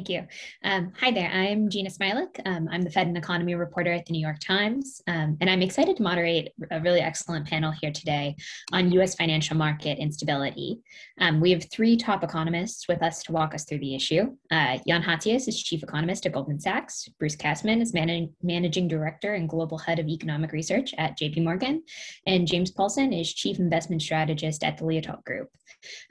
Thank you. Um, hi there, I'm Jeanna Smialek. Um, I'm the Fed and Economy reporter at the New York Times, um, and I'm excited to moderate a really excellent panel here today on US financial market instability. Um, we have three top economists with us to walk us through the issue. Uh, Jan Hatzius is chief economist at Goldman Sachs, Bruce Kasman is man managing director and global head of economic research at JP Morgan, and James Paulsen is chief investment strategist at the Leuthold Group.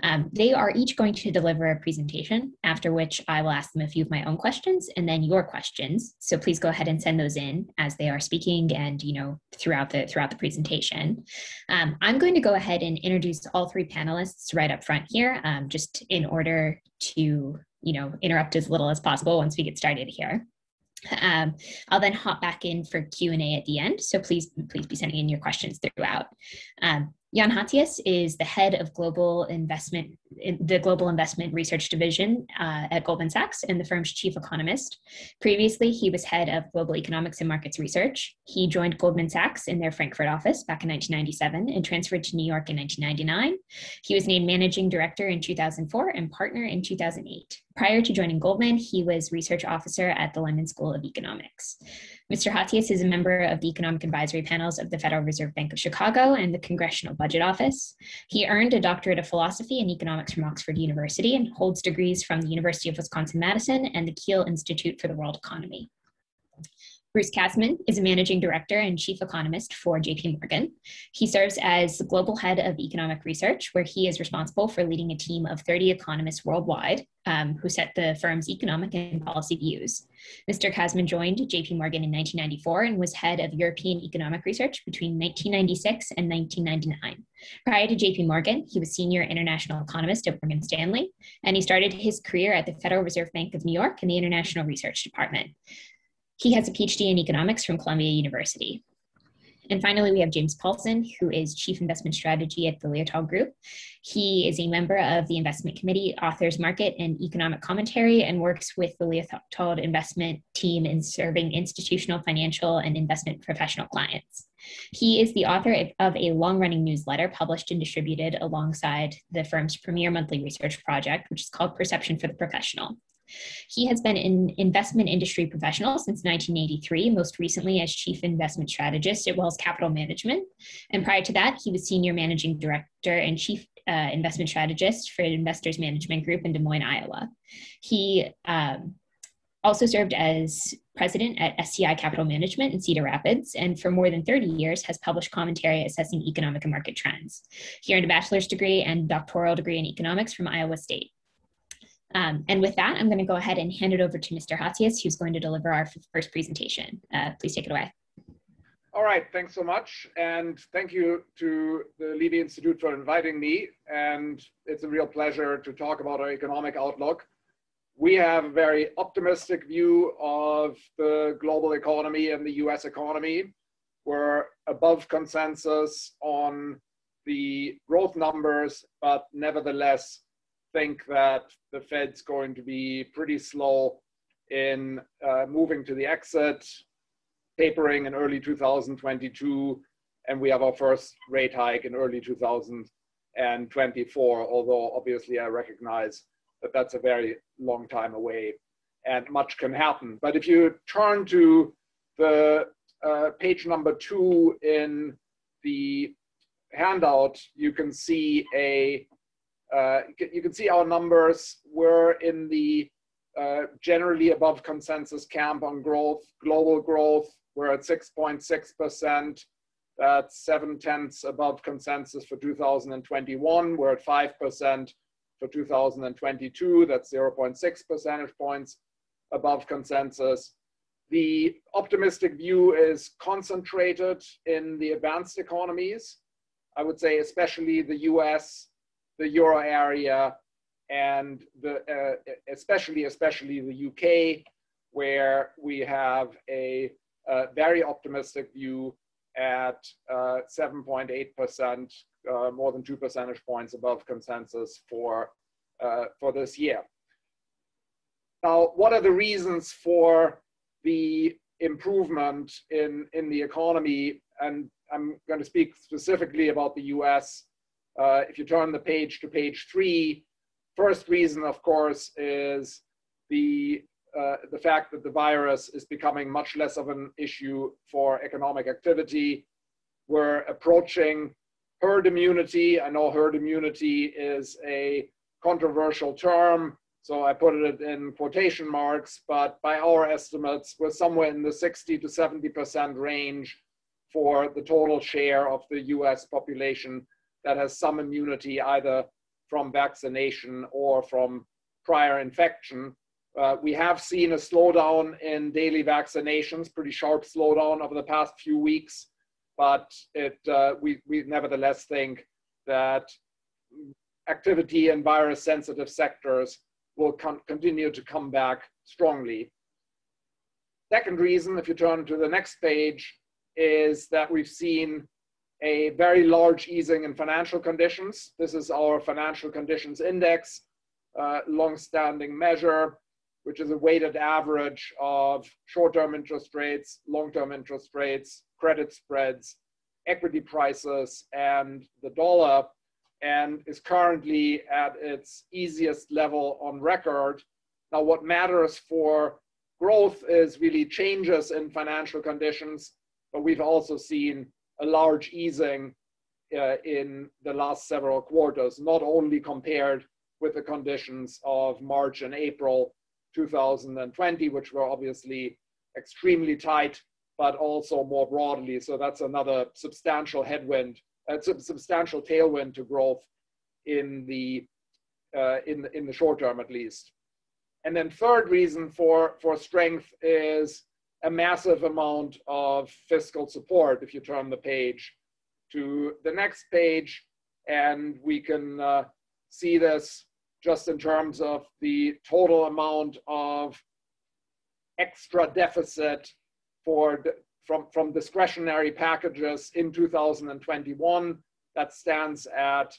Um, they are each going to deliver a presentation, after which I will ask a few of my own questions and then your questions. So please go ahead and send those in as they are speaking and you know throughout the throughout the presentation. Um, I'm going to go ahead and introduce all three panelists right up front here, um, just in order to you know interrupt as little as possible once we get started here. Um, I'll then hop back in for Q&A at the end, so please please be sending in your questions throughout. Um, Jan Hatzius is the head of global investment, the Global Investment Research Division uh, at Goldman Sachs and the firm's chief economist. Previously, he was head of global economics and markets research. He joined Goldman Sachs in their Frankfurt office back in 1997 and transferred to New York in 1999. He was named managing director in 2004 and partner in 2008. Prior to joining Goldman, he was research officer at the London School of Economics. Mr. Hatzius is a member of the economic advisory panels of the Federal Reserve Bank of Chicago and the Congressional Budget Office. He earned a doctorate of philosophy and economics from Oxford University and holds degrees from the University of Wisconsin-Madison and the Kiel Institute for the World Economy. Bruce Kasman is a managing director and chief economist for JP Morgan. He serves as the global head of economic research, where he is responsible for leading a team of 30 economists worldwide um, who set the firm's economic and policy views. Mr. Kasman joined JP Morgan in 1994 and was head of European economic research between 1996 and 1999. Prior to JP Morgan, he was senior international economist at Morgan Stanley, and he started his career at the Federal Reserve Bank of New York in the International Research Department. He has a PhD in economics from Columbia University. And finally, we have James Paulsen, who is Chief Investment Strategy at the Leuthold Group. He is a member of the Investment Committee, authors market and economic commentary, and works with the Leuthold investment team in serving institutional, financial, and investment professional clients. He is the author of a long running newsletter published and distributed alongside the firm's premier monthly research project, which is called Perception for the Professional. He has been an investment industry professional since 1983, most recently as chief investment strategist at Wells Capital Management. And prior to that, he was senior managing director and chief uh, investment strategist for Investors Management Group in Des Moines, Iowa. He um, also served as president at SCI Capital Management in Cedar Rapids, and for more than 30 years has published commentary assessing economic and market trends. He earned a bachelor's degree and doctoral degree in economics from Iowa State. Um, and with that, I'm going to go ahead and hand it over to Mr. Hatzius, who's going to deliver our first presentation. Uh, please take it away. All right, thanks so much. And thank you to the Levy Institute for inviting me. And it's a real pleasure to talk about our economic outlook. We have a very optimistic view of the global economy and the US economy. We're above consensus on the growth numbers, but nevertheless, think that the Fed's going to be pretty slow in uh, moving to the exit, tapering in early 2022, and we have our first rate hike in early 2024, although obviously I recognize that that's a very long time away and much can happen. But if you turn to the uh, page number two in the handout, you can see a uh, you can see our numbers. We're in the uh, generally above consensus camp on growth, global growth. We're at 6.6%. That's seven tenths above consensus for 2021. We're at 5% for 2022. That's 0.6 percentage points above consensus. The optimistic view is concentrated in the advanced economies. I would say especially the US, the euro area and the, uh, especially, especially the UK, where we have a, a very optimistic view at 7.8%, uh, uh, more than two percentage points above consensus for, uh, for this year. Now, what are the reasons for the improvement in, in the economy? And I'm going to speak specifically about the US uh, if you turn the page to page three, first reason, of course, is the uh, the fact that the virus is becoming much less of an issue for economic activity. We're approaching herd immunity. I know herd immunity is a controversial term, so I put it in quotation marks, but by our estimates, we're somewhere in the 60 to 70% range for the total share of the US population that has some immunity either from vaccination or from prior infection. Uh, we have seen a slowdown in daily vaccinations, pretty sharp slowdown over the past few weeks, but it, uh, we, we nevertheless think that activity in virus sensitive sectors will continue to come back strongly. Second reason, if you turn to the next page, is that we've seen a very large easing in financial conditions. This is our financial conditions index, uh, long-standing measure, which is a weighted average of short-term interest rates, long-term interest rates, credit spreads, equity prices, and the dollar, and is currently at its easiest level on record. Now, what matters for growth is really changes in financial conditions, but we've also seen a large easing uh, in the last several quarters, not only compared with the conditions of March and April 2020, which were obviously extremely tight, but also more broadly. So that's another substantial headwind, it's a substantial tailwind to growth in the uh, in the, in the short term at least. And then third reason for for strength is a massive amount of fiscal support. If you turn the page to the next page, and we can uh, see this just in terms of the total amount of extra deficit for from, from discretionary packages in 2021 that stands at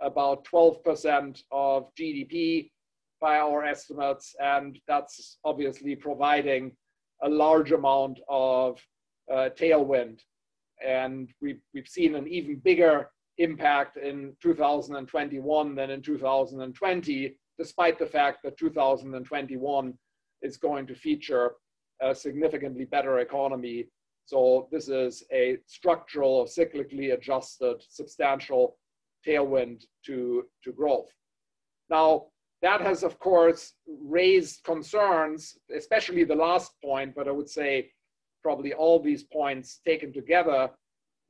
about 12% of GDP by our estimates and that's obviously providing a large amount of uh, tailwind and we've, we've seen an even bigger impact in 2021 than in 2020, despite the fact that 2021 is going to feature a significantly better economy. So this is a structural, cyclically adjusted, substantial tailwind to, to growth. Now, that has, of course, raised concerns, especially the last point, but I would say probably all these points taken together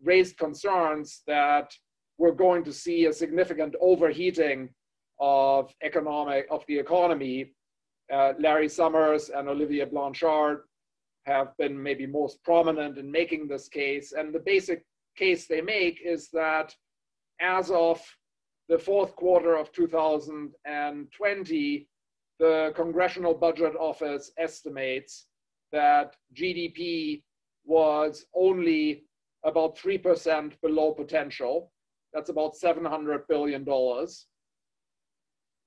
raised concerns that we're going to see a significant overheating of economic of the economy. Uh, Larry Summers and Olivier Blanchard have been maybe most prominent in making this case. And the basic case they make is that as of the fourth quarter of 2020, the Congressional Budget Office estimates that GDP was only about 3% below potential. That's about $700 billion.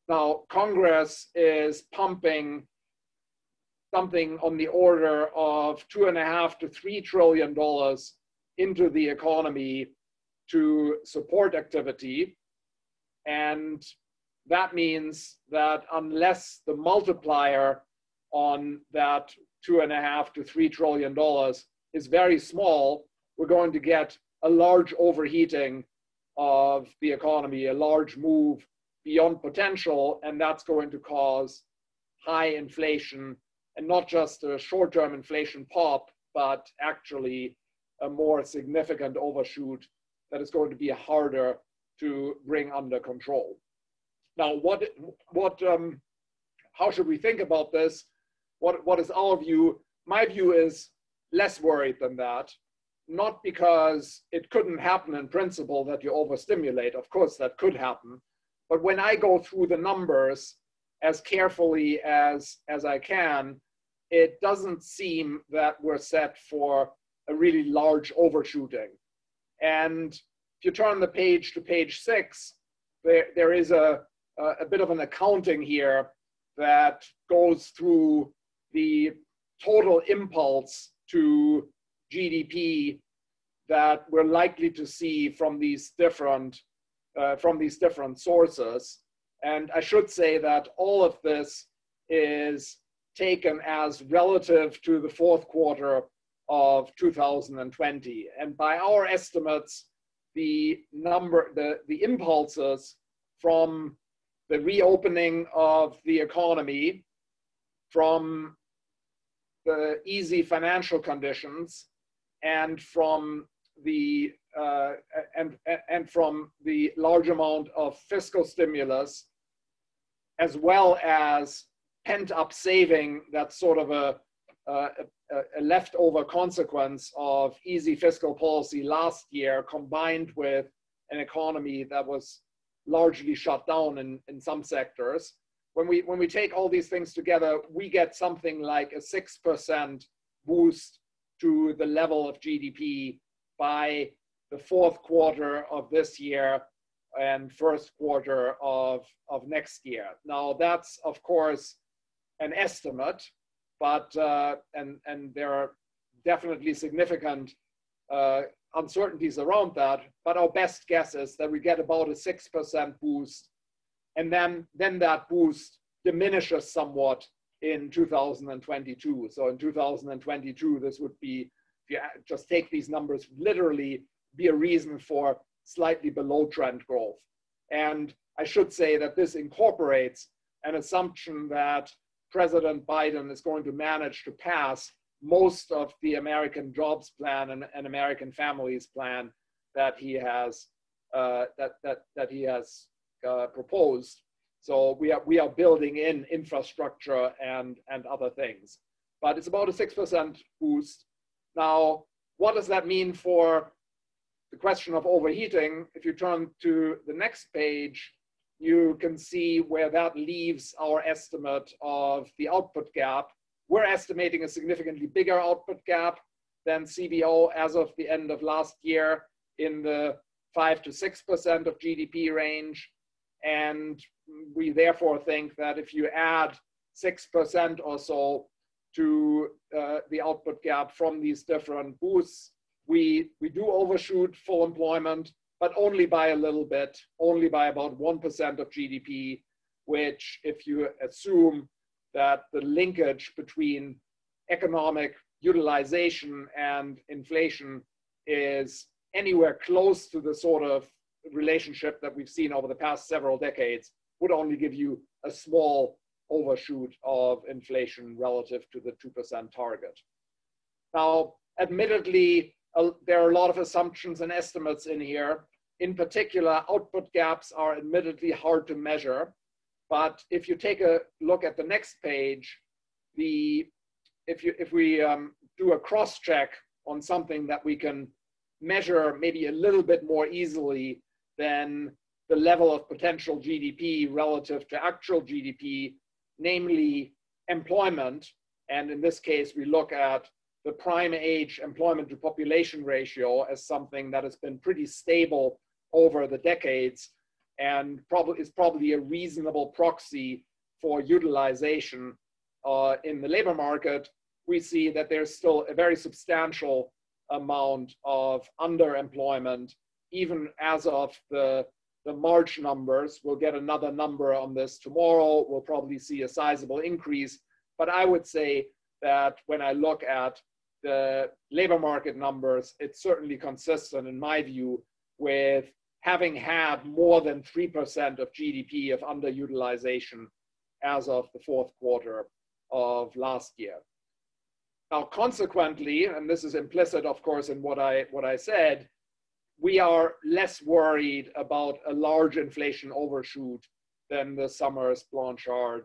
Now, Congress is pumping something on the order of two and a half to three trillion dollars into the economy to support activity. And that means that unless the multiplier on that two and a half to three trillion dollars is very small, we're going to get a large overheating of the economy, a large move beyond potential, and that's going to cause high inflation and not just a short term inflation pop, but actually a more significant overshoot that is going to be harder to bring under control. Now, what, what, um, how should we think about this? What, what is our view? My view is less worried than that not because it couldn't happen in principle that you overstimulate. Of course, that could happen. But when I go through the numbers as carefully as, as I can, it doesn't seem that we're set for a really large overshooting. And if you turn the page to page six, there, there is a, a, bit of an accounting here that goes through the total impulse to GDP that we're likely to see from these different uh, from these different sources. And I should say that all of this is taken as relative to the fourth quarter of 2020. And by our estimates, the number, the, the impulses from the reopening of the economy, from the easy financial conditions, and from the uh, and and from the large amount of fiscal stimulus, as well as pent up saving. That's sort of a, a, a leftover consequence of easy fiscal policy last year, combined with an economy that was largely shut down in, in some sectors. When we, when we take all these things together, we get something like a 6% boost to the level of GDP by the fourth quarter of this year and first quarter of, of next year. Now, that's, of course, an estimate, but, uh, and, and there are definitely significant uh, uncertainties around that, but our best guess is that we get about a 6% boost, and then, then that boost diminishes somewhat in 2022. So in 2022, this would be, if you just take these numbers literally, be a reason for slightly below trend growth. And I should say that this incorporates an assumption that President Biden is going to manage to pass most of the American jobs plan and, and American families plan that he has uh, that, that, that he has uh, proposed. So we are, we are building in infrastructure and, and other things. But it's about a 6% boost. Now, what does that mean for the question of overheating? If you turn to the next page, you can see where that leaves our estimate of the output gap we're estimating a significantly bigger output gap than CBO as of the end of last year in the 5 to 6% of GDP range. And we therefore think that if you add 6% or so to uh, the output gap from these different boosts, we, we do overshoot full employment, but only by a little bit, only by about 1% of GDP, which if you assume that the linkage between economic utilization and inflation is anywhere close to the sort of relationship that we've seen over the past several decades would only give you a small overshoot of inflation relative to the 2% target. Now, admittedly, there are a lot of assumptions and estimates in here. In particular, output gaps are admittedly hard to measure. But if you take a look at the next page, the if you if we um, do a cross check on something that we can measure maybe a little bit more easily than the level of potential GDP relative to actual GDP, namely employment. And in this case, we look at the prime age employment to population ratio as something that has been pretty stable over the decades and probably is probably a reasonable proxy for utilization uh, in the labor market, we see that there's still a very substantial amount of underemployment, even as of the, the March numbers. We'll get another number on this tomorrow. We'll probably see a sizable increase. But I would say that when I look at the labor market numbers, it's certainly consistent, in my view, with having had more than 3% of GDP of underutilization as of the fourth quarter of last year. Now, consequently, and this is implicit, of course, in what I, what I said, we are less worried about a large inflation overshoot than the Summers Blanchard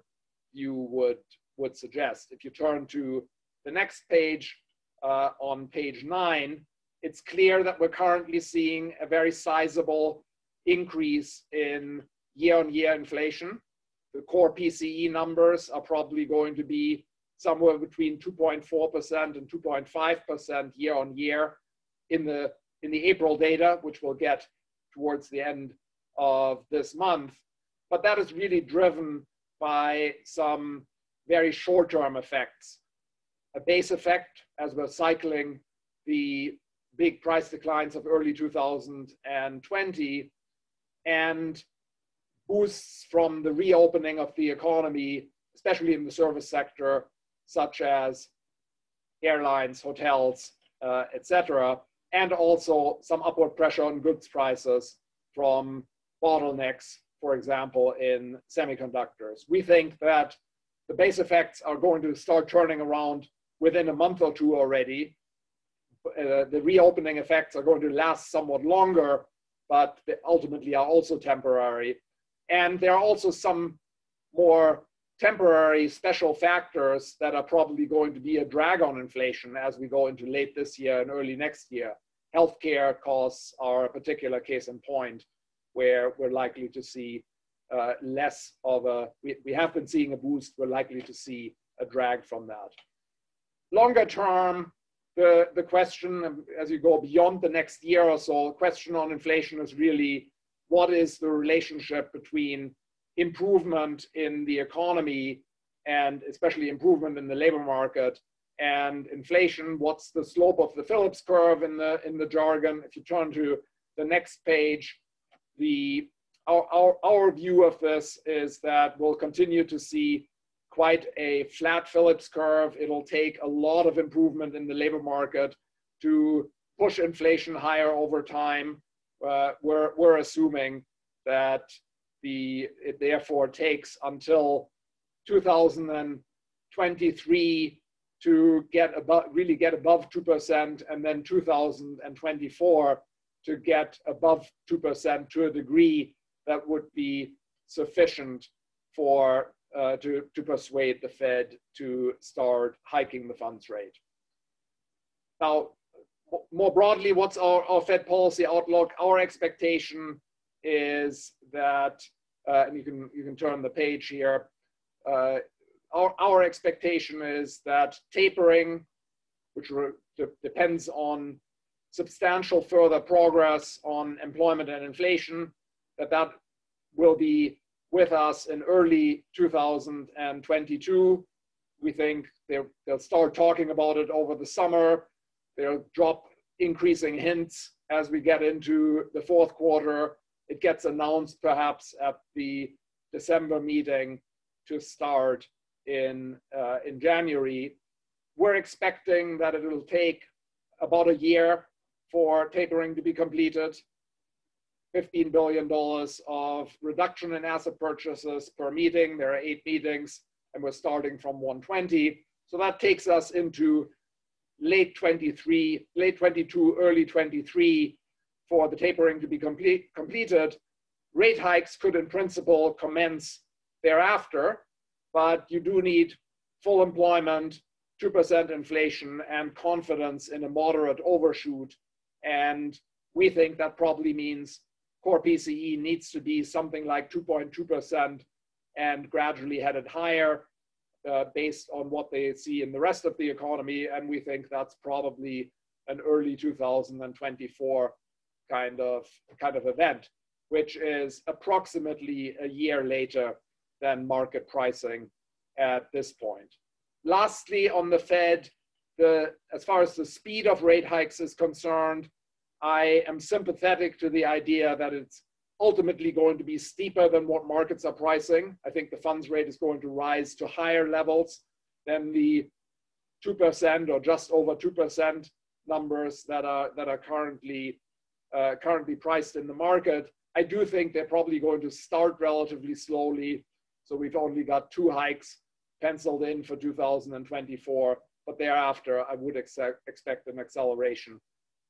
view would, would suggest. If you turn to the next page, uh, on page nine, it's clear that we're currently seeing a very sizable increase in year-on-year inflation. The core PCE numbers are probably going to be somewhere between 2.4% and 2.5% year-on-year in the in the April data, which we'll get towards the end of this month. But that is really driven by some very short-term effects. A base effect as we're cycling the big price declines of early 2020 and boosts from the reopening of the economy especially in the service sector, such as airlines, hotels, uh, etc., and also some upward pressure on goods prices from bottlenecks, for example, in semiconductors. We think that the base effects are going to start turning around within a month or two already. Uh, the reopening effects are going to last somewhat longer, but ultimately are also temporary. And there are also some more temporary special factors that are probably going to be a drag on inflation as we go into late this year and early next year. Healthcare costs are a particular case in point where we're likely to see uh, less of a, we, we have been seeing a boost, we're likely to see a drag from that. Longer term, the, the question as you go beyond the next year or so, question on inflation is really what is the relationship between improvement in the economy and especially improvement in the labor market and inflation? What's the slope of the phillips curve in the in the jargon? If you turn to the next page the our, our, our view of this is that we'll continue to see quite a flat Phillips curve. It'll take a lot of improvement in the labor market to push inflation higher over time. Uh, we're, we're assuming that the, it therefore takes until 2023 to get above, really get above 2% and then 2024 to get above 2% to a degree that would be sufficient for uh, to, to persuade the Fed to start hiking the funds rate. Now, more broadly, what's our, our Fed policy outlook? Our expectation is that, uh, and you can, you can turn the page here, uh, our, our expectation is that tapering, which depends on substantial further progress on employment and inflation, that that will be with us in early 2022. We think they'll start talking about it over the summer. They'll drop increasing hints as we get into the fourth quarter. It gets announced perhaps at the December meeting to start in, uh, in January. We're expecting that it will take about a year for tapering to be completed. $15 billion of reduction in asset purchases per meeting. There are eight meetings, and we're starting from 120. So that takes us into late 23, late 22, early 23 for the tapering to be complete, completed. Rate hikes could, in principle, commence thereafter, but you do need full employment, 2% inflation, and confidence in a moderate overshoot. And we think that probably means core PCE needs to be something like 2.2% and gradually headed higher uh, based on what they see in the rest of the economy. And we think that's probably an early 2024 kind of, kind of event, which is approximately a year later than market pricing at this point. Lastly, on the Fed, the, as far as the speed of rate hikes is concerned, I am sympathetic to the idea that it's ultimately going to be steeper than what markets are pricing. I think the funds rate is going to rise to higher levels than the 2% or just over 2% numbers that are, that are currently, uh, currently priced in the market. I do think they're probably going to start relatively slowly. So we've only got two hikes penciled in for 2024, but thereafter I would expect, expect an acceleration.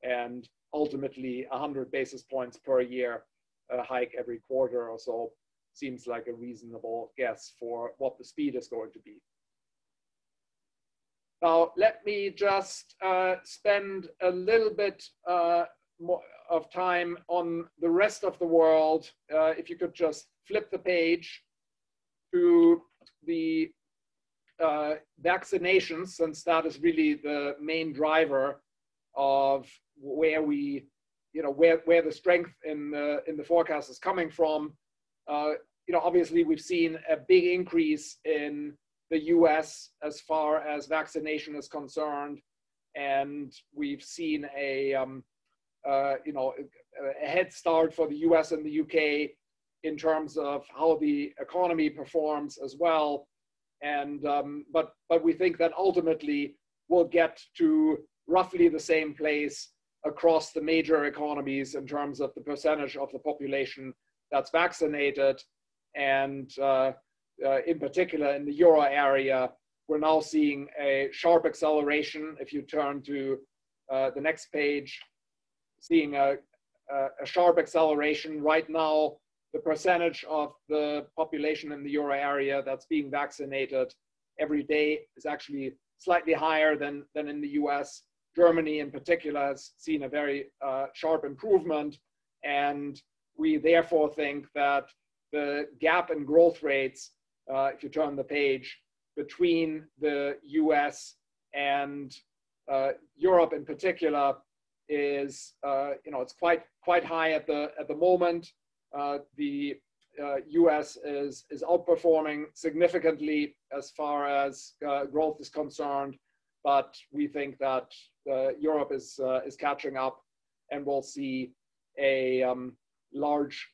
And ultimately 100 basis points per year a hike every quarter or so seems like a reasonable guess for what the speed is going to be. Now, let me just uh, spend a little bit uh, more of time on the rest of the world. Uh, if you could just flip the page to the uh, vaccinations, since that is really the main driver of where we, you know, where, where the strength in the, in the forecast is coming from. Uh, you know, obviously we've seen a big increase in the US as far as vaccination is concerned. And we've seen a, um, uh, you know, a head start for the US and the UK in terms of how the economy performs as well. and um, but but we think that ultimately we'll get to roughly the same place across the major economies in terms of the percentage of the population that's vaccinated, and uh, uh, in particular in the euro area, we're now seeing a sharp acceleration. If you turn to uh, the next page, seeing a, a, a sharp acceleration right now the percentage of the population in the euro area that's being vaccinated every day is actually slightly higher than, than in the US. Germany in particular has seen a very uh, sharp improvement. And we therefore think that the gap in growth rates, uh, if you turn the page, between the US and uh, Europe in particular is, uh, you know, it's quite, quite high at the, at the moment. Uh, the uh, US is, is outperforming significantly as far as uh, growth is concerned, but we think that Europe is, is catching up and we'll see a um, large,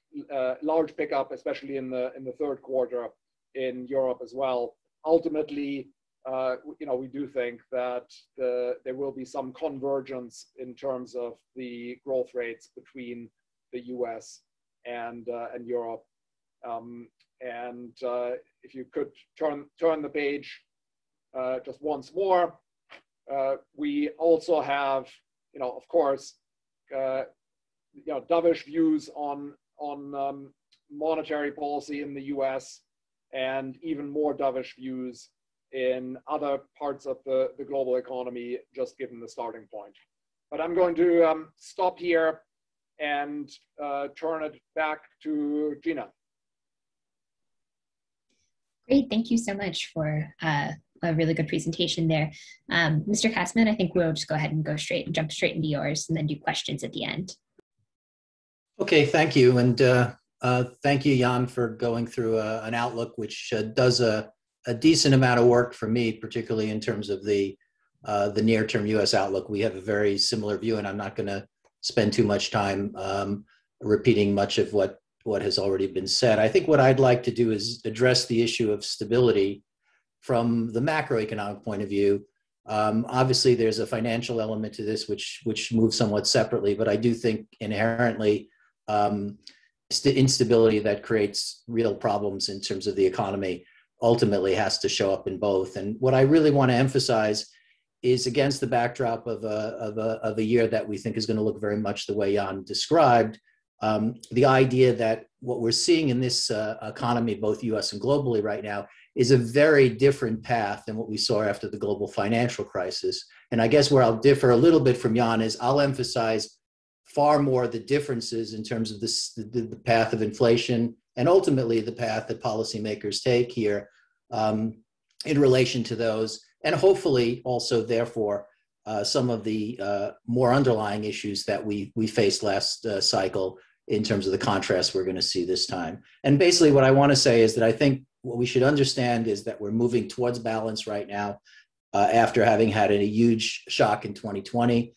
large pickup, especially in the, in the third quarter in Europe as well. Ultimately, uh, you know, we do think that the, there will be some convergence in terms of the growth rates between the US and, uh, and Europe. Um, and uh, if you could turn, turn the page uh, just once more, uh, we also have, you know, of course, uh, you know, dovish views on, on um, monetary policy in the US and even more dovish views in other parts of the, the global economy, just given the starting point. But I'm going to um, stop here and uh, turn it back to Jeanna. Great, thank you so much for uh, a really good presentation there. Um, Mr. Kasman, I think we'll just go ahead and go straight and jump straight into yours and then do questions at the end. Okay, thank you. And uh, uh, thank you, Jan, for going through uh, an outlook which uh, does a, a, decent amount of work for me, particularly in terms of the, uh, the near-term U.S. outlook. We have a very similar view, and I'm not going to spend too much time um, repeating much of what what has already been said. I think what I'd like to do is address the issue of stability from the macroeconomic point of view. Um, obviously, there's a financial element to this, which which moves somewhat separately, but I do think inherently um, instability that creates real problems in terms of the economy ultimately has to show up in both. And what I really want to emphasize is against the backdrop of a, of a, of a year that we think is going to look very much the way Jan described. Um, the idea that what we're seeing in this uh, economy, both US and globally right now, is a very different path than what we saw after the global financial crisis. And I guess where I'll differ a little bit from Jan is I'll emphasize far more the differences in terms of this, the, the path of inflation and ultimately the path that policymakers take here um, in relation to those and hopefully also therefore uh, some of the uh, more underlying issues that we we faced last uh, cycle in terms of the contrast we're going to see this time. And basically, what I want to say is that I think what we should understand is that we're moving towards balance right now uh, after having had a huge shock in 2020.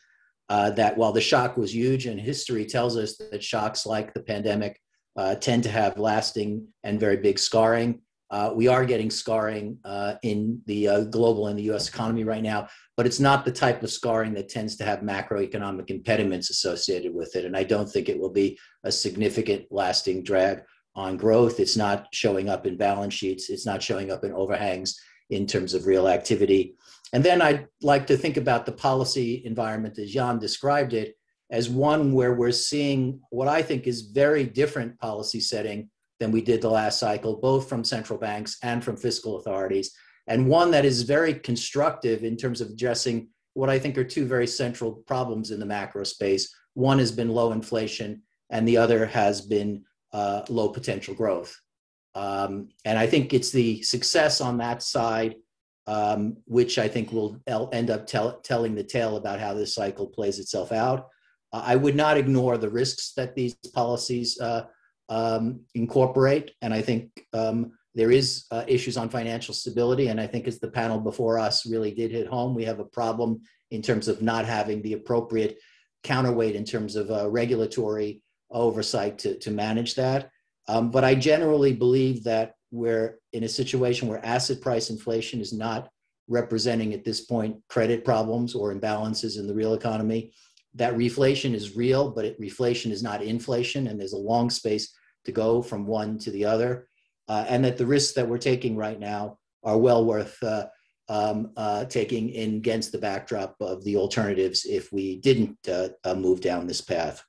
Uh, that while the shock was huge, and history tells us that shocks like the pandemic uh, tend to have lasting and very big scarring. Uh, we are getting scarring uh, in the uh, global and the US economy right now, but it's not the type of scarring that tends to have macroeconomic impediments associated with it. And I don't think it will be a significant lasting drag on growth. It's not showing up in balance sheets, it's not showing up in overhangs in terms of real activity. And then I'd like to think about the policy environment as Jan described it as one where we're seeing what I think is very different policy setting than we did the last cycle, both from central banks and from fiscal authorities, and one that is very constructive in terms of addressing what I think are two very central problems in the macro space. One has been low inflation, and the other has been uh, low potential growth. Um, and I think it's the success on that side, um, which I think will end up tell, telling the tale about how this cycle plays itself out. Uh, I would not ignore the risks that these policies uh, um, incorporate. And I think um, there is uh, issues on financial stability. And I think as the panel before us really did hit home, we have a problem in terms of not having the appropriate counterweight in terms of uh, regulatory oversight to, to manage that. Um, but I generally believe that we're in a situation where asset price inflation is not representing at this point credit problems or imbalances in the real economy. That reflation is real, but it, reflation is not inflation, and there's a long space to go from one to the other. Uh, and that the risks that we're taking right now are well worth uh, um, uh, taking in against the backdrop of the alternatives if we didn't uh, uh, move down this path.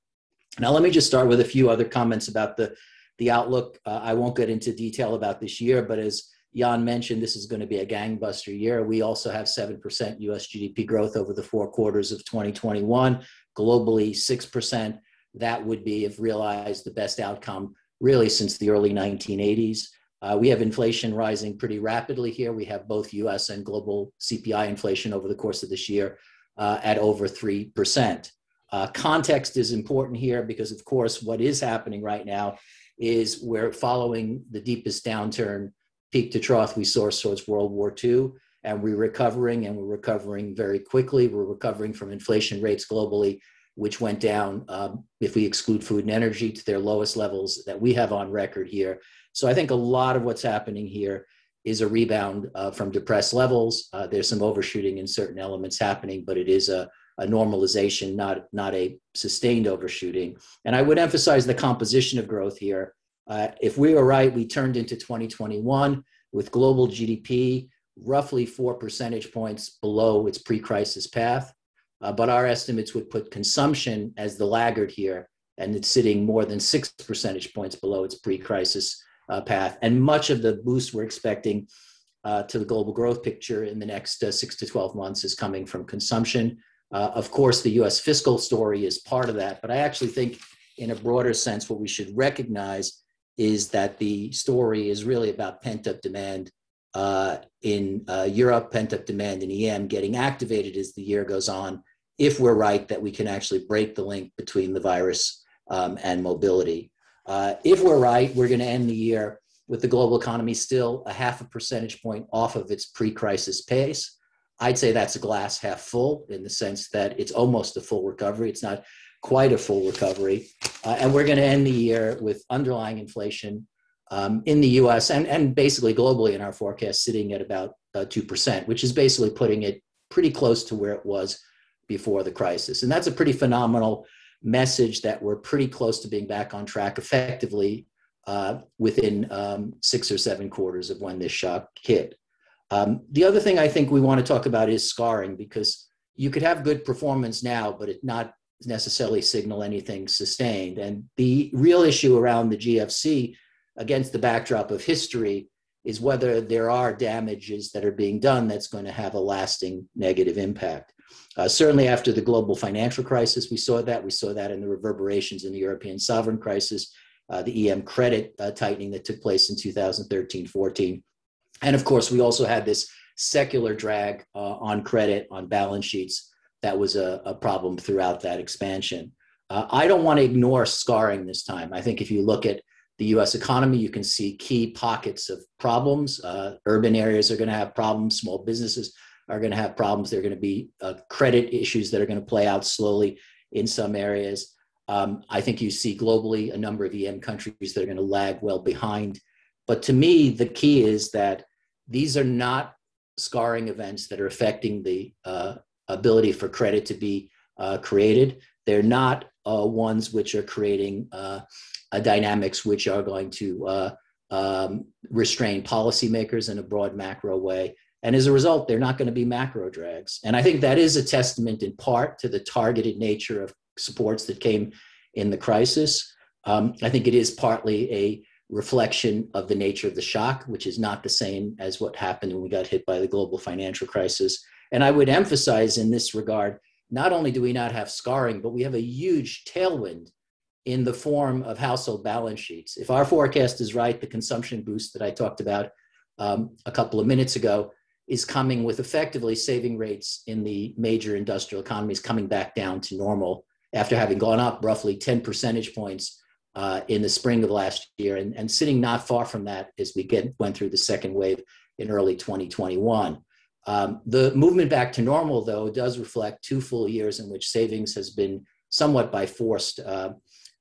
Now, let me just start with a few other comments about the, the outlook. Uh, I won't get into detail about this year, but as Jan mentioned, this is going to be a gangbuster year. We also have 7% US GDP growth over the four quarters of 2021, globally 6%. That would be, if realized, the best outcome really since the early 1980s. Uh, we have inflation rising pretty rapidly here. We have both US and global CPI inflation over the course of this year uh, at over 3%. Uh, context is important here because, of course, what is happening right now is we're following the deepest downturn, peak to trough we saw towards World War II, and we're recovering, and we're recovering very quickly. We're recovering from inflation rates globally, which went down, um, if we exclude food and energy, to their lowest levels that we have on record here so I think a lot of what's happening here is a rebound uh, from depressed levels. Uh, there's some overshooting in certain elements happening, but it is a, a normalization, not, not a sustained overshooting. And I would emphasize the composition of growth here. Uh, if we were right, we turned into 2021 with global GDP roughly four percentage points below its pre crisis path. Uh, but our estimates would put consumption as the laggard here, and it's sitting more than six percentage points below its pre crisis uh, path. And much of the boost we're expecting uh, to the global growth picture in the next uh, six to 12 months is coming from consumption. Uh, of course, the US fiscal story is part of that, but I actually think, in a broader sense, what we should recognize is that the story is really about pent up demand uh, in uh, Europe, pent up demand in EM getting activated as the year goes on. If we're right that we can actually break the link between the virus um, and mobility. Uh, if we're right, we're going to end the year with the global economy still a half a percentage point off of its pre crisis pace. I'd say that's a glass half full in the sense that it's almost a full recovery. It's not quite a full recovery. Uh, and we're going to end the year with underlying inflation um, in the US and, and basically globally in our forecast sitting at about uh, 2%, which is basically putting it pretty close to where it was before the crisis. And that's a pretty phenomenal message that we're pretty close to being back on track effectively uh, within um, six or seven quarters of when this shock hit. Um, the other thing I think we want to talk about is scarring because you could have good performance now, but it not necessarily signal anything sustained. And the real issue around the GFC against the backdrop of history is whether there are damages that are being done that's going to have a lasting negative impact. Uh, certainly after the global financial crisis, we saw that. We saw that in the reverberations in the European sovereign crisis, uh, the EM credit uh, tightening that took place in 2013 14. And of course, we also had this secular drag uh, on credit on balance sheets that was a, a problem throughout that expansion. Uh, I don't want to ignore scarring this time. I think if you look at the US economy, you can see key pockets of problems. Uh, urban areas are going to have problems, small businesses are going to have problems. There are going to be uh, credit issues that are going to play out slowly in some areas. Um, I think you see globally a number of EM countries that are going to lag well behind. But to me, the key is that these are not scarring events that are affecting the uh, ability for credit to be uh, created. They're not uh, ones which are creating uh, dynamics which are going to uh, um, restrain policymakers in a broad macro way. And as a result, they're not going to be macro drags. And I think that is a testament in part to the targeted nature of supports that came in the crisis. Um, I think it is partly a reflection of the nature of the shock, which is not the same as what happened when we got hit by the global financial crisis. And I would emphasize in this regard, not only do we not have scarring, but we have a huge tailwind in the form of household balance sheets. If our forecast is right, the consumption boost that I talked about um, a couple of minutes ago is coming with effectively saving rates in the major industrial economies coming back down to normal after having gone up roughly 10 percentage points uh, in the spring of last year and, and sitting not far from that as we get, went through the second wave in early 2021. Um, the movement back to normal, though, does reflect two full years in which savings has been somewhat by forced uh,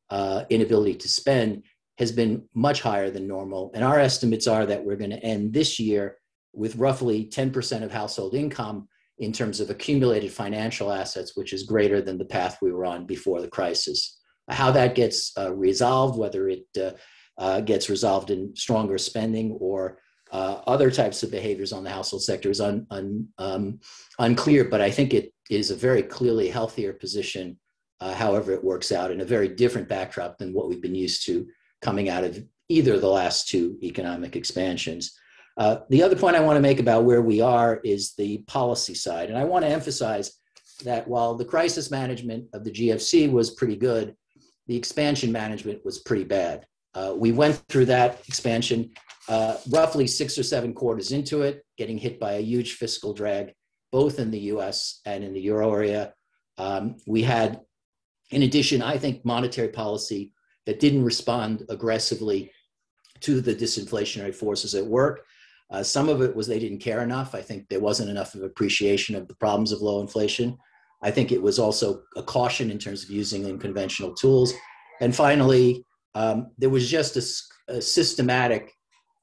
uh, inability to spend has been much higher than normal. And our estimates are that we're going to end this year with roughly 10% of household income in terms of accumulated financial assets, which is greater than the path we were on before the crisis. How that gets uh, resolved, whether it uh, uh, gets resolved in stronger spending or uh, other types of behaviors on the household sector is un, un, um, unclear, but I think it is a very clearly healthier position, uh, however it works out, in a very different backdrop than what we've been used to coming out of either of the last two economic expansions. Uh, the other point I want to make about where we are is the policy side. And I want to emphasize that while the crisis management of the GFC was pretty good, the expansion management was pretty bad. Uh, we went through that expansion uh, roughly six or seven quarters into it, getting hit by a huge fiscal drag, both in the US and in the euro area. Um, we had, in addition, I think, monetary policy that didn't respond aggressively to the disinflationary forces at work. Uh, some of it was they didn't care enough. I think there wasn't enough of appreciation of the problems of low inflation. I think it was also a caution in terms of using unconventional tools. And finally, um, there was just a, a, systematic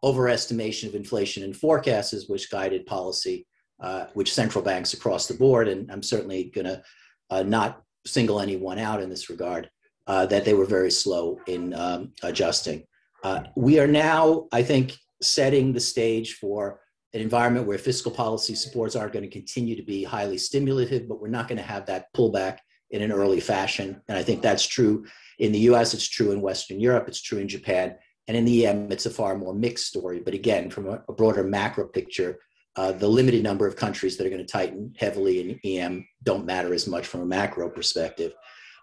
overestimation of inflation and forecasts, which guided policy, uh, which central banks across the board, and I'm certainly going to uh, not single anyone out in this regard, uh, that they were very slow in um, adjusting. Uh, we are now, I think, setting the stage for an environment where fiscal policy supports are going to continue to be highly stimulative, but we're not going to have that pullback in an early fashion. And I think that's true in the US, it's true in Western Europe, it's true in Japan. And in the EM, it's a far more mixed story. But again, from a, a broader macro picture, uh, the limited number of countries that are going to tighten heavily in EM don't matter as much from a macro perspective.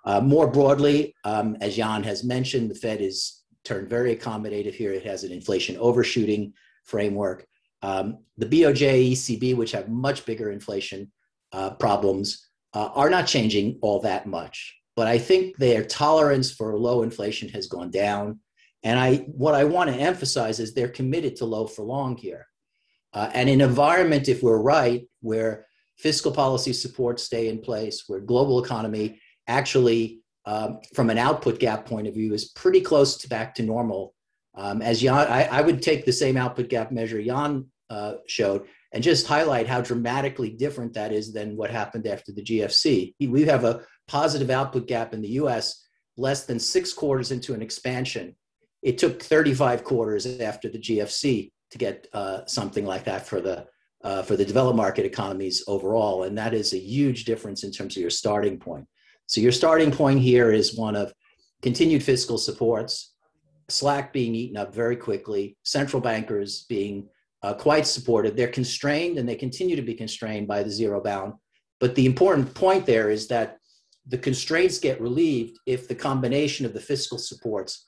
Uh, more broadly, um, as Jan has mentioned, the Fed is turned very accommodative here. It has an inflation overshooting framework. Um, the BOJ, ECB, which have much bigger inflation uh, problems, uh, are not changing all that much. But I think their tolerance for low inflation has gone down. And I, what I want to emphasize is they're committed to low for long here. Uh, and in an environment, if we're right, where fiscal policy supports stay in place, where global economy actually um, from an output gap point of view is pretty close to back to normal. Um, as Jan, I, I, would take the same output gap measure Jan uh, showed and just highlight how dramatically different that is than what happened after the GFC. We have a positive output gap in the US less than six quarters into an expansion. It took 35 quarters after the GFC to get uh, something like that for the uh, for the developed market economies overall, and that is a huge difference in terms of your starting point. So your starting point here is one of continued fiscal supports, slack being eaten up very quickly, central bankers being uh, quite supportive. They're constrained and they continue to be constrained by the zero bound. But the important point there is that the constraints get relieved if the combination of the fiscal supports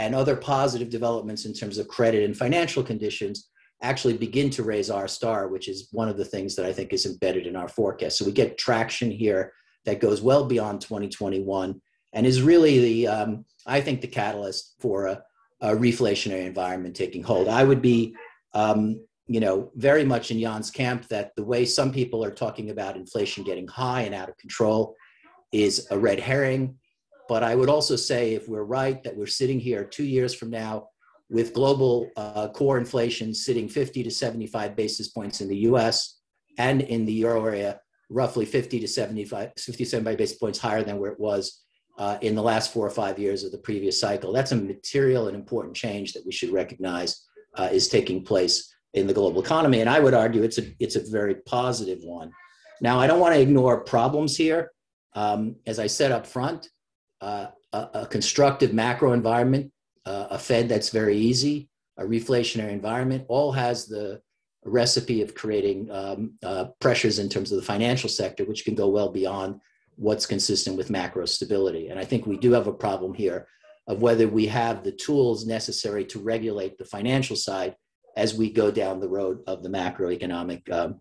and other positive developments in terms of credit and financial conditions actually begin to raise R star, which is one of the things that I think is embedded in our forecast. So we get traction here that goes well beyond 2021 and is really the, um, I think, the catalyst for a, a, reflationary environment taking hold. I would be, um, you know, very much in Jan's camp that the way some people are talking about inflation getting high and out of control is a red herring. But I would also say, if we're right, that we're sitting here two years from now with global uh, core inflation sitting 50 to 75 basis points in the US and in the euro area roughly 50 to 75, 50, 75 basis points higher than where it was uh, in the last four or five years of the previous cycle. That's a material and important change that we should recognize uh, is taking place in the global economy. And I would argue it's a, it's a very positive one. Now, I don't want to ignore problems here. Um, as I said up front, uh, a, a, constructive macro environment, uh, a Fed that's very easy, a reflationary environment, all has the recipe of creating um, uh, pressures in terms of the financial sector, which can go well beyond what's consistent with macro stability. And I think we do have a problem here of whether we have the tools necessary to regulate the financial side as we go down the road of the macroeconomic um,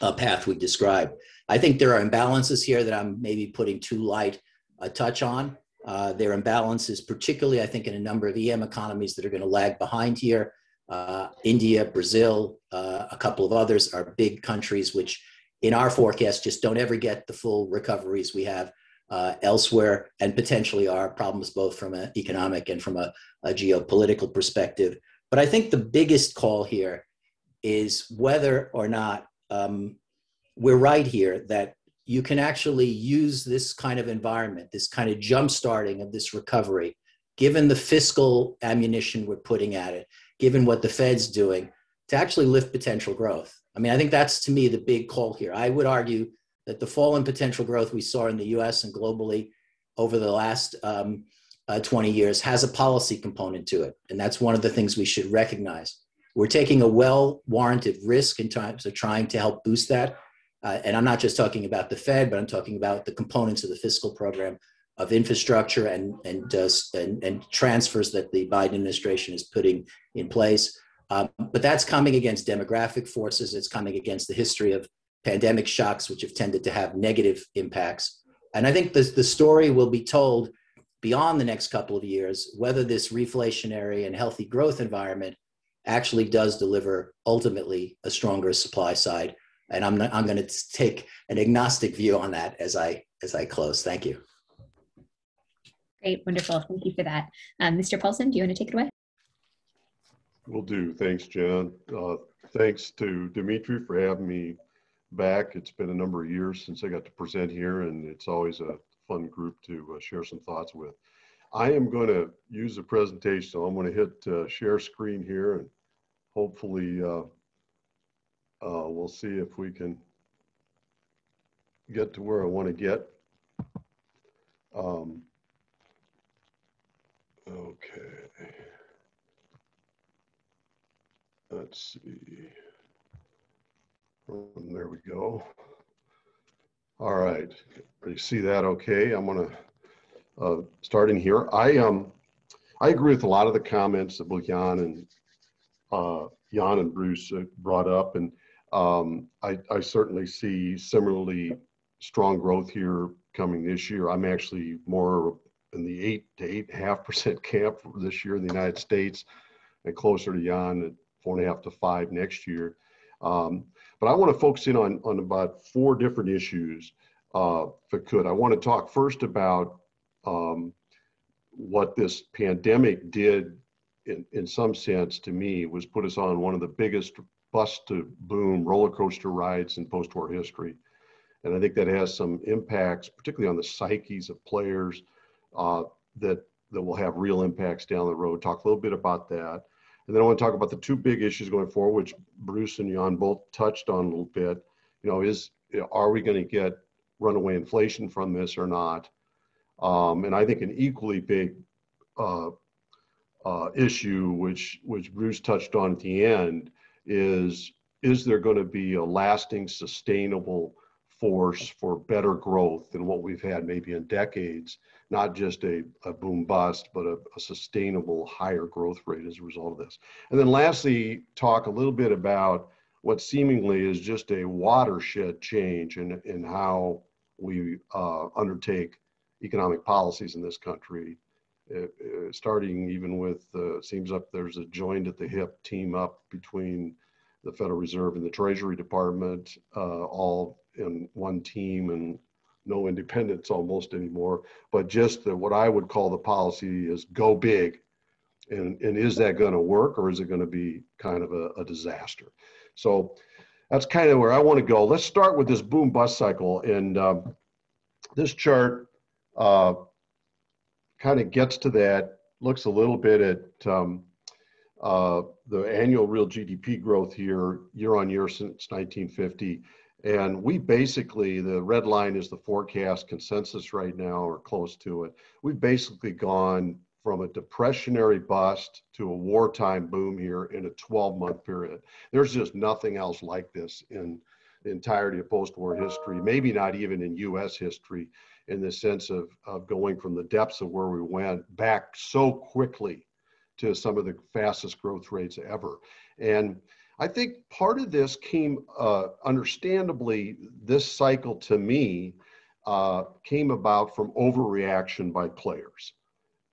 uh, path we described. I think there are imbalances here that I'm maybe putting too light touch on. Uh, there are imbalances, particularly, I think, in a number of EM economies that are going to lag behind here. Uh, India, Brazil, uh, a couple of others are big countries which, in our forecast, just don't ever get the full recoveries we have uh, elsewhere, and potentially are problems both from an economic and from a, a geopolitical perspective. But I think the biggest call here is whether or not um, we're right here that you can actually use this kind of environment, this kind of jump starting of this recovery, given the fiscal ammunition we're putting at it, given what the Fed's doing, to actually lift potential growth. I mean, I think that's to me the big call here. I would argue that the fall in potential growth we saw in the US and globally over the last um, uh, 20 years has a policy component to it. And that's one of the things we should recognize. We're taking a well warranted risk in terms of trying to help boost that. Uh, and I'm not just talking about the Fed, but I'm talking about the components of the fiscal program of infrastructure and, and, and, and, transfers that the Biden administration is putting in place. Um, but that's coming against demographic forces. It's coming against the history of pandemic shocks, which have tended to have negative impacts. And I think the, the story will be told beyond the next couple of years whether this reflationary and healthy growth environment actually does deliver ultimately a stronger supply side. And I'm, I'm going to take an agnostic view on that as I, as I close. Thank you. Great, wonderful. Thank you for that. Um, Mr. Paulsen, do you want to take it away? We'll do. Thanks, Jan. Uh, thanks to Dimitri for having me back. It's been a number of years since I got to present here, and it's always a fun group to uh, share some thoughts with. I am going to use the presentation, so I'm going to hit uh, share screen here, and hopefully uh, uh, we'll see if we can get to where I want to get. Um, okay. Let's see. And there we go. All right, you see that okay? I'm gonna uh, start in here. I um I agree with a lot of the comments that both Jan and uh, Jan and Bruce brought up, and um, I, I certainly see similarly strong growth here coming this year. I'm actually more in the eight to eight and a half percent camp this year in the United States, and closer to Jan at four and a half to five next year. Um, but I want to focus in on, on about four different issues, uh, if I could. I want to talk first about um, what this pandemic did, in, in some sense, to me, was put us on one of the biggest bust to boom roller coaster rides in post war history. And I think that has some impacts, particularly on the psyches of players, uh, that, that will have real impacts down the road. Talk a little bit about that. And then I want to talk about the two big issues going forward, which Bruce and Jan both touched on a little bit. You know, is are we going to get runaway inflation from this or not? Um, and I think an equally big uh, uh, issue, which which Bruce touched on at the end, is is there going to be a lasting, sustainable force for better growth than what we've had maybe in decades? not just a, a boom bust, but a, a, sustainable higher growth rate as a result of this. And then lastly, talk a little bit about what seemingly is just a watershed change in, in how we uh, undertake economic policies in this country. It, it, starting even with, uh, seems up there's a joined at the hip team up between the Federal Reserve and the Treasury Department, uh, all in one team and no independence almost anymore, but just the, what I would call the policy is go big. And, and is that going to work or is it going to be kind of a, a disaster? So that's kind of where I want to go. Let's start with this boom bust cycle. And um, this chart uh, kind of gets to that, looks a little bit at um, uh, the annual real GDP growth here, year on year since 1950. And we basically, the red line is the forecast consensus right now, or close to it. We've basically gone from a depressionary bust to a wartime boom here in a 12 month period. There's just nothing else like this in the entirety of post war history, maybe not even in US history, in the sense of, of going from the depths of where we went back so quickly to some of the fastest growth rates ever. And I think part of this came, uh, understandably, this cycle to me uh, came about from overreaction by players.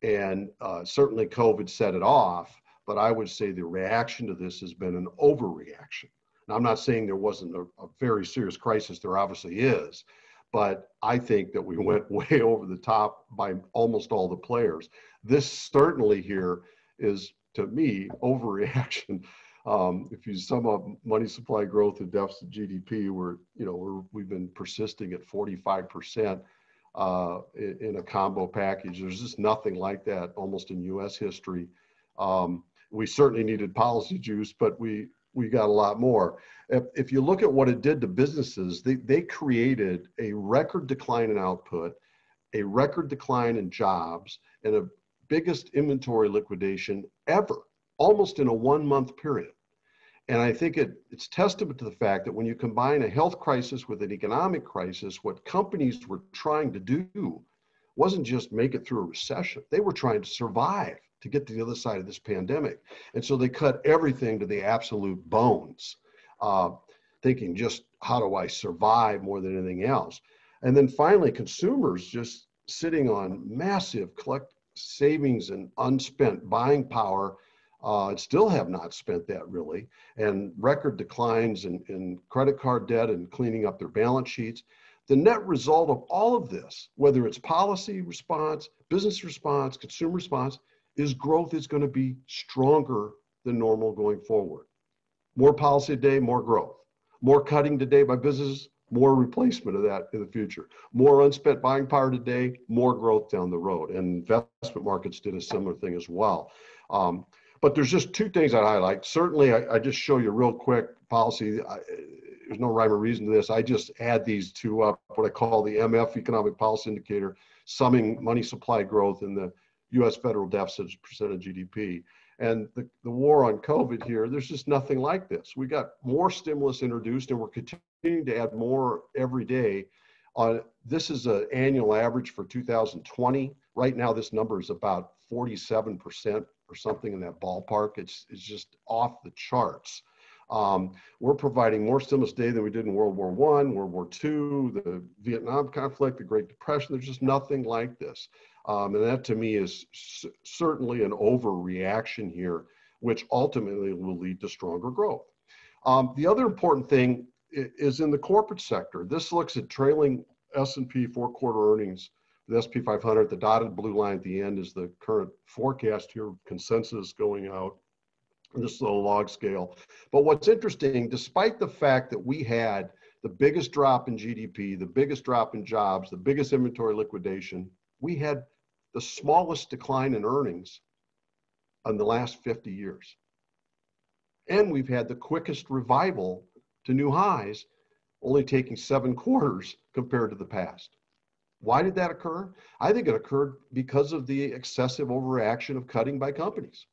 And uh, certainly COVID set it off, but I would say the reaction to this has been an overreaction. Now, I'm not saying there wasn't a, a very serious crisis, there obviously is, but I think that we went way over the top by almost all the players. This certainly here is, to me, overreaction. Um, if you sum up money supply growth and deficit GDP, we're you know we're we've been persisting at 45 percent uh, in, in, a combo package. There's just nothing like that almost in U.S. history. Um, we certainly needed policy juice, but we we got a lot more. If, if you look at what it did to businesses, they, they created a record decline in output, a record decline in jobs, and a biggest inventory liquidation ever, almost in a one month period. And I think it, it's testament to the fact that when you combine a health crisis with an economic crisis, what companies were trying to do wasn't just make it through a recession, they were trying to survive to get to the other side of this pandemic. And so they cut everything to the absolute bones, uh, thinking just how do I survive more than anything else. And then finally, consumers just sitting on massive collect savings and unspent buying power uh, still have not spent that really, and record declines in, in credit card debt and cleaning up their balance sheets. The net result of all of this, whether it's policy response, business response, consumer response, is growth is going to be stronger than normal going forward. More policy today, more growth. More cutting today by businesses, more replacement of that in the future. More unspent buying power today, more growth down the road. And investment markets did a similar thing as well. Um, but there's just two things I'd highlight. Certainly, I, I just show you real quick policy. I, there's no rhyme or reason to this. I just add these two up, what I call the MF economic policy indicator, summing money supply growth and the US federal deficit percent of GDP. And the, the war on COVID here, there's just nothing like this. We got more stimulus introduced and we're continuing to add more every day. Uh, this is an annual average for 2020. Right now, this number is about 47% or something in that ballpark. It's, it's just off the charts. Um, we're providing more stimulus today than we did in World War One, World War Two, the Vietnam conflict, the Great Depression. There's just nothing like this. Um, and that to me is certainly an overreaction here, which ultimately will lead to stronger growth. Um, the other important thing is in the corporate sector. This looks at trailing S&P four quarter earnings. The SP 500, the dotted blue line at the end is the current forecast here, consensus going out. This is a log scale. But what's interesting, despite the fact that we had the biggest drop in GDP, the biggest drop in jobs, the biggest inventory liquidation, we had the smallest decline in earnings in the last 50 years. And we've had the quickest revival to new highs, only taking seven quarters compared to the past. Why did that occur? I think it occurred because of the excessive overreaction of cutting by companies.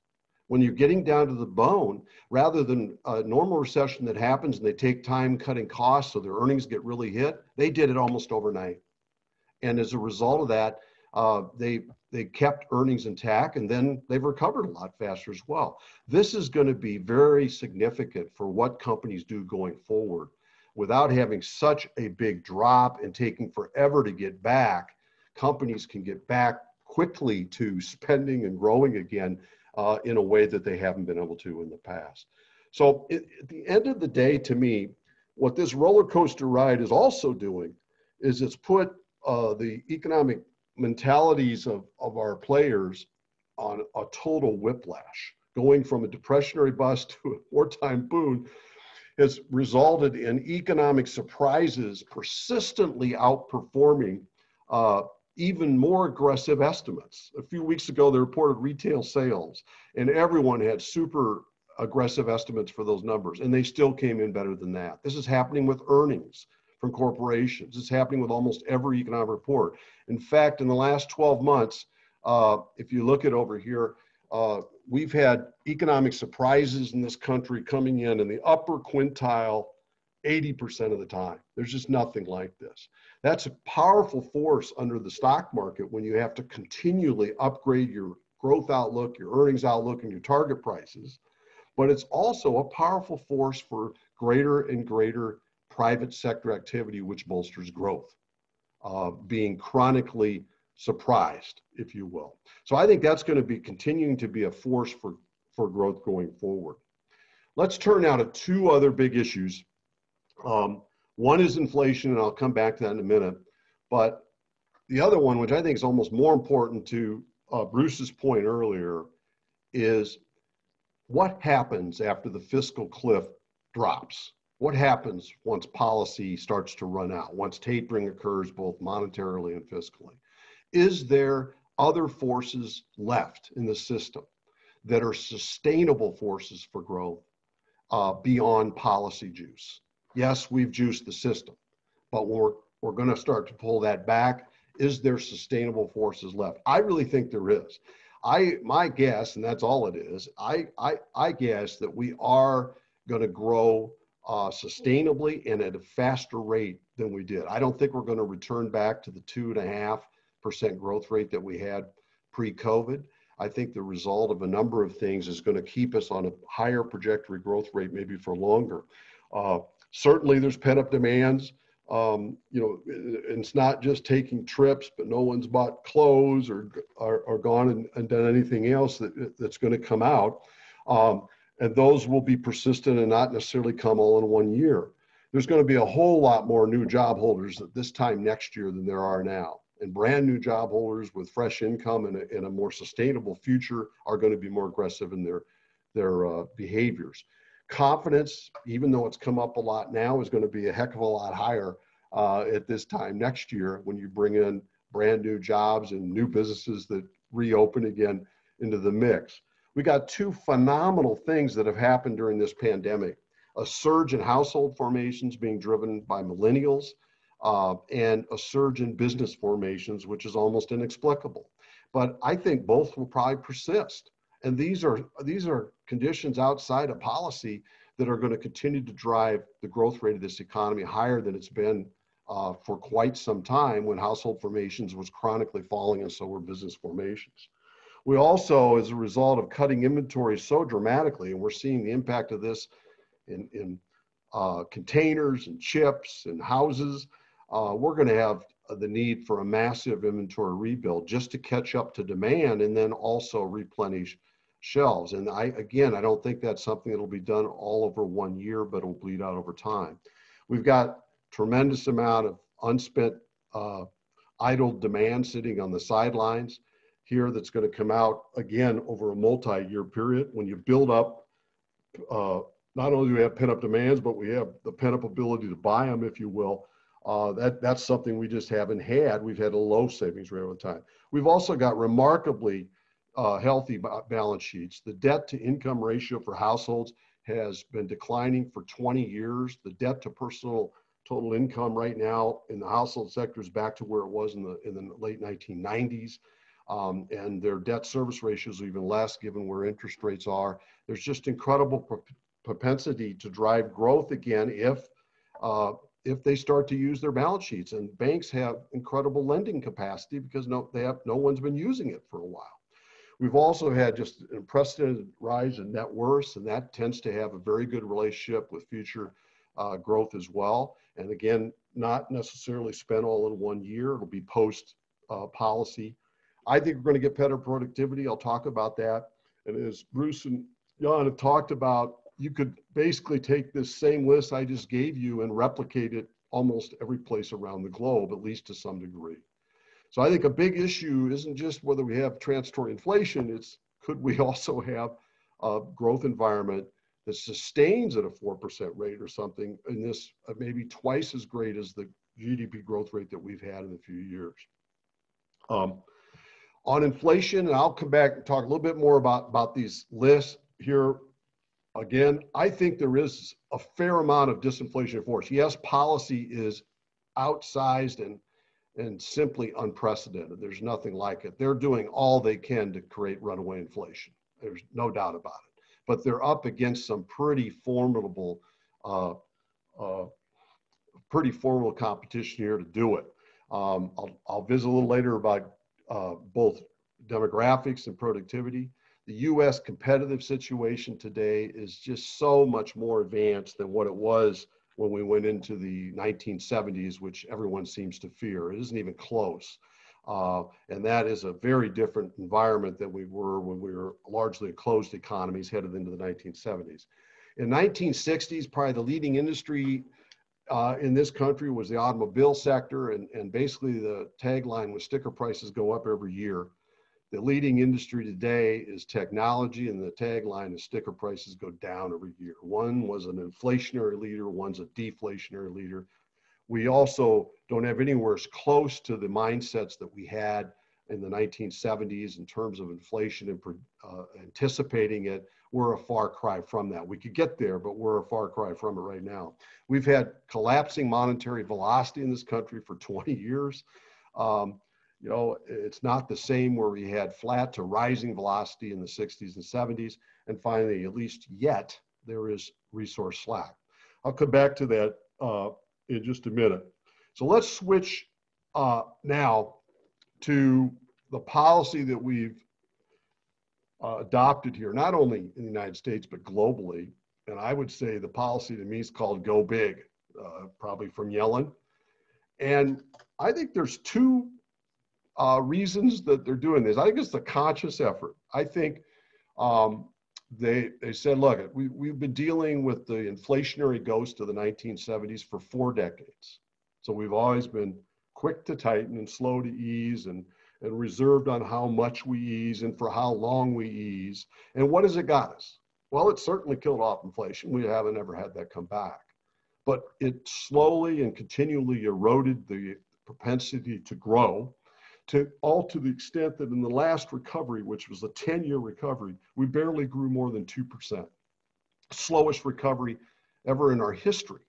When you're getting down to the bone, rather than a normal recession that happens and they take time cutting costs so their earnings get really hit, they did it almost overnight. And as a result of that, uh, they they kept earnings intact and then they've recovered a lot faster as well. This is going to be very significant for what companies do going forward. Without having such a big drop and taking forever to get back, companies can get back quickly to spending and growing again uh, in a way that they haven't been able to in the past. So, it, at the end of the day, to me, what this roller coaster ride is also doing is it's put uh, the economic mentalities of, of our players on a total whiplash. Going from a depressionary bust to a wartime boon has resulted in economic surprises persistently outperforming uh, even more aggressive estimates. A few weeks ago, they reported retail sales, and everyone had super aggressive estimates for those numbers, and they still came in better than that. This is happening with earnings from corporations. It's happening with almost every economic report. In fact, in the last 12 months, uh, if you look at over here, uh, we've had economic surprises in this country coming in in the upper quintile 80% of the time. There's just nothing like this. That's a powerful force under the stock market when you have to continually upgrade your growth outlook, your earnings outlook, and your target prices. But it's also a powerful force for greater and greater private sector activity, which bolsters growth, uh, being chronically surprised, if you will. So I think that's going to be continuing to be a force for, for growth going forward. Let's turn now to two other big issues. Um, one is inflation, and I'll come back to that in a minute. But the other one, which I think is almost more important to uh, Bruce's point earlier, is what happens after the fiscal cliff drops? What happens once policy starts to run out, once tapering occurs both monetarily and fiscally? Is there other forces left in the system that are sustainable forces for growth uh, beyond policy juice? Yes, we've juiced the system, but we're, we're going to start to pull that back. Is there sustainable forces left? I really think there is. I my guess, and that's all it is. I I, I guess that we are going to grow uh, sustainably and at a faster rate than we did. I don't think we're going to return back to the two and a half percent growth rate that we had pre-COVID. I think the result of a number of things is going to keep us on a higher trajectory growth rate, maybe for longer. Uh, certainly, there's pent-up demands um, you know, it's not just taking trips, but no one's bought clothes or or, or gone and, and, done anything else that that's going to come out. Um, and those will be persistent and not necessarily come all in one year. There's going to be a whole lot more new job holders at this time next year than there are now. And brand new job holders with fresh income and a, and a more sustainable future are going to be more aggressive in their their uh, behaviors confidence, even though it's come up a lot now, is going to be a heck of a lot higher uh, at this time next year when you bring in brand new jobs and new businesses that reopen again into the mix. We got two phenomenal things that have happened during this pandemic a surge in household formations being driven by millennials, uh, and a surge in business formations, which is almost inexplicable. But I think both will probably persist. And these are these are conditions outside of policy that are going to continue to drive the growth rate of this economy higher than it's been uh, for quite some time when household formations was chronically falling and so were business formations. We also, as a result of cutting inventory so dramatically, and we're seeing the impact of this in, in uh, containers and chips and houses, uh, we're going to have the need for a massive inventory rebuild just to catch up to demand and then also replenish shelves. And I, again, I don't think that's something that'll be done all over one year, but it'll bleed out over time. We've got tremendous amount of unspent uh, idle demand sitting on the sidelines here that's going to come out again over a multi-year period. When you build up, uh, not only do we have pent-up demands, but we have the pent-up ability to buy them, if you will. Uh, that that's something we just haven't had. We've had a low savings rate over time. We've also got remarkably uh, healthy balance sheets. The debt to income ratio for households has been declining for 20 years. The debt to personal total income right now in the household sector is back to where it was in the in the late 1990s. Um, and their debt service ratios are even less given where interest rates are. There's just incredible pro- propensity to drive growth again if uh, if they start to use their balance sheets. And banks have incredible lending capacity because no they have no one's been using it for a while. We've also had just an unprecedented rise in net worth, and that tends to have a very good relationship with future uh, growth as well. And again, not necessarily spent all in one year. It'll be post uh, policy. I think we're going to get better productivity. I'll talk about that. And as Bruce and Jan have talked about, you could basically take this same list I just gave you and replicate it almost every place around the globe, at least to some degree. So I think a big issue isn't just whether we have transitory inflation, it's could we also have a growth environment that sustains at a 4% rate or something in this uh, maybe twice as great as the GDP growth rate that we've had in a few years. Um, on inflation, and I'll come back and talk a little bit more about, about these lists here. Again, I think there is a fair amount of disinflation force. Yes, policy is outsized and and simply unprecedented. There's nothing like it. They're doing all they can to create runaway inflation. There's no doubt about it. But they're up against some pretty formidable, uh, uh, pretty formidable competition here to do it. Um, I'll, I'll visit a little later about uh, both demographics and productivity. The US competitive situation today is just so much more advanced than what it was when we went into the 1970s, which everyone seems to fear. It isn't even close. Uh, and that is a very different environment than we were when we were largely a closed economies headed into the 1970s. In 1960s, probably the leading industry uh, in this country was the automobile sector, and, and basically the tagline was sticker prices go up every year. The leading industry today is technology, and the tagline is sticker prices go down every year. One was an inflationary leader, one's a deflationary leader. We also don't have anywhere as close to the mindsets that we had in the 1970s in terms of inflation and uh, anticipating it we're a far cry from that. We could get there, but we're a far cry from it right now. We've had collapsing monetary velocity in this country for 20 years. Um, you know, it's not the same where we had flat to rising velocity in the 60s and 70s. And finally, at least yet, there is resource slack. I'll come back to that uh, in just a minute. So let's switch uh, now to the policy that we've uh, adopted here, not only in the United States, but globally. And I would say the policy to me is called Go Big, uh, probably from Yellen. And I think there's two uh, reasons that they're doing this. I think it's the conscious effort. I think um, they they said, look, we, we've been dealing with the inflationary ghost of the 1970s for four decades. So we've always been quick to tighten and slow to ease and and reserved on how much we ease and for how long we ease. And what has it got us? Well, it certainly killed off inflation. We haven't ever had that come back. But it slowly and continually eroded the propensity to grow to all to the extent that in the last recovery, which was a 10 year recovery, we barely grew more than 2%. Slowest recovery ever in our history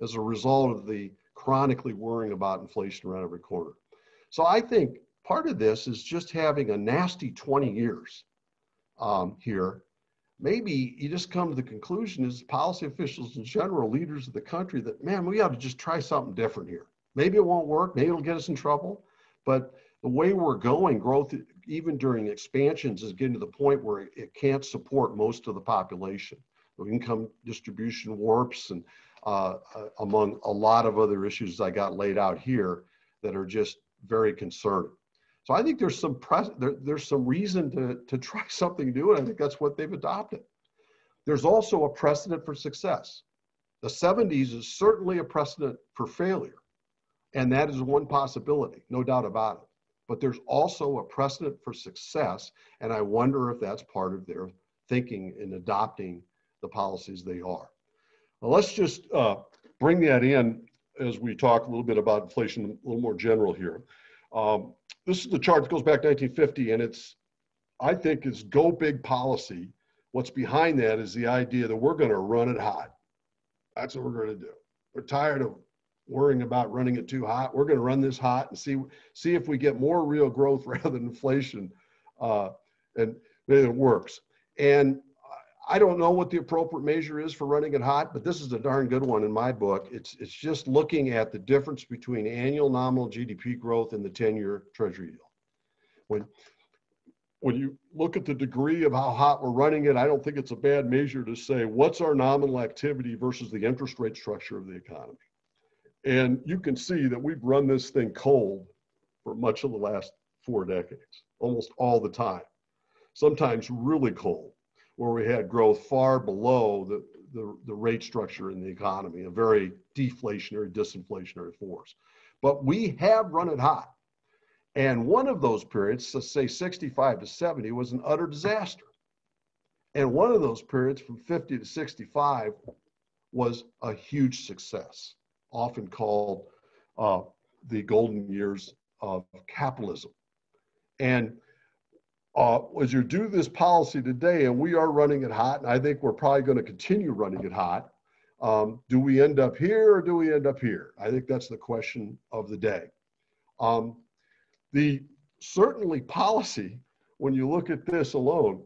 as a result of the chronically worrying about inflation around every corner. So I think part of this is just having a nasty 20 years um, here. Maybe you just come to the conclusion as policy officials in general, leaders of the country, that man, we ought to just try something different here. Maybe it won't work, maybe it'll get us in trouble, but the way we're going, growth, even during expansions, is getting to the point where it can't support most of the population. The income distribution warps, and uh, uh, among a lot of other issues I got laid out here that are just very concerning. So I think there's some pres- there, there's some reason to, to try something new, and I think that's what they've adopted. There's also a precedent for success. The 70s is certainly a precedent for failure, and that is one possibility, no doubt about it. But there's also a precedent for success, and I wonder if that's part of their thinking in adopting the policies they are. Well, let's just uh, bring that in as we talk a little bit about inflation, a little more general here. Um, this is the chart that goes back to 1950, and it's, I think, is go big policy. What's behind that is the idea that we're going to run it hot. That's what we're going to do. We're tired of worrying about running it too hot. We're going to run this hot and see see if we get more real growth rather than inflation, uh, and it works. And I don't know what the appropriate measure is for running it hot, but this is a darn good one in my book. It's it's just looking at the difference between annual nominal GDP growth and the 10-year treasury yield. When when you look at the degree of how hot we're running it, I don't think it's a bad measure to say what's our nominal activity versus the interest rate structure of the economy. And you can see that we've run this thing cold for much of the last four decades, almost all the time, sometimes really cold where we had growth far below the, the, the rate structure in the economy, a very deflationary, disinflationary force. But we have run it hot. And one of those periods, let's say 65 to 70, was an utter disaster. And one of those periods from 50 to 65 was a huge success, often called uh, the golden years of capitalism. And uh, as you do this policy today, and we are running it hot, and I think we're probably going to continue running it hot. Um, do we end up here or do we end up here? I think that's the question of the day. Um, the certainly policy, when you look at this alone,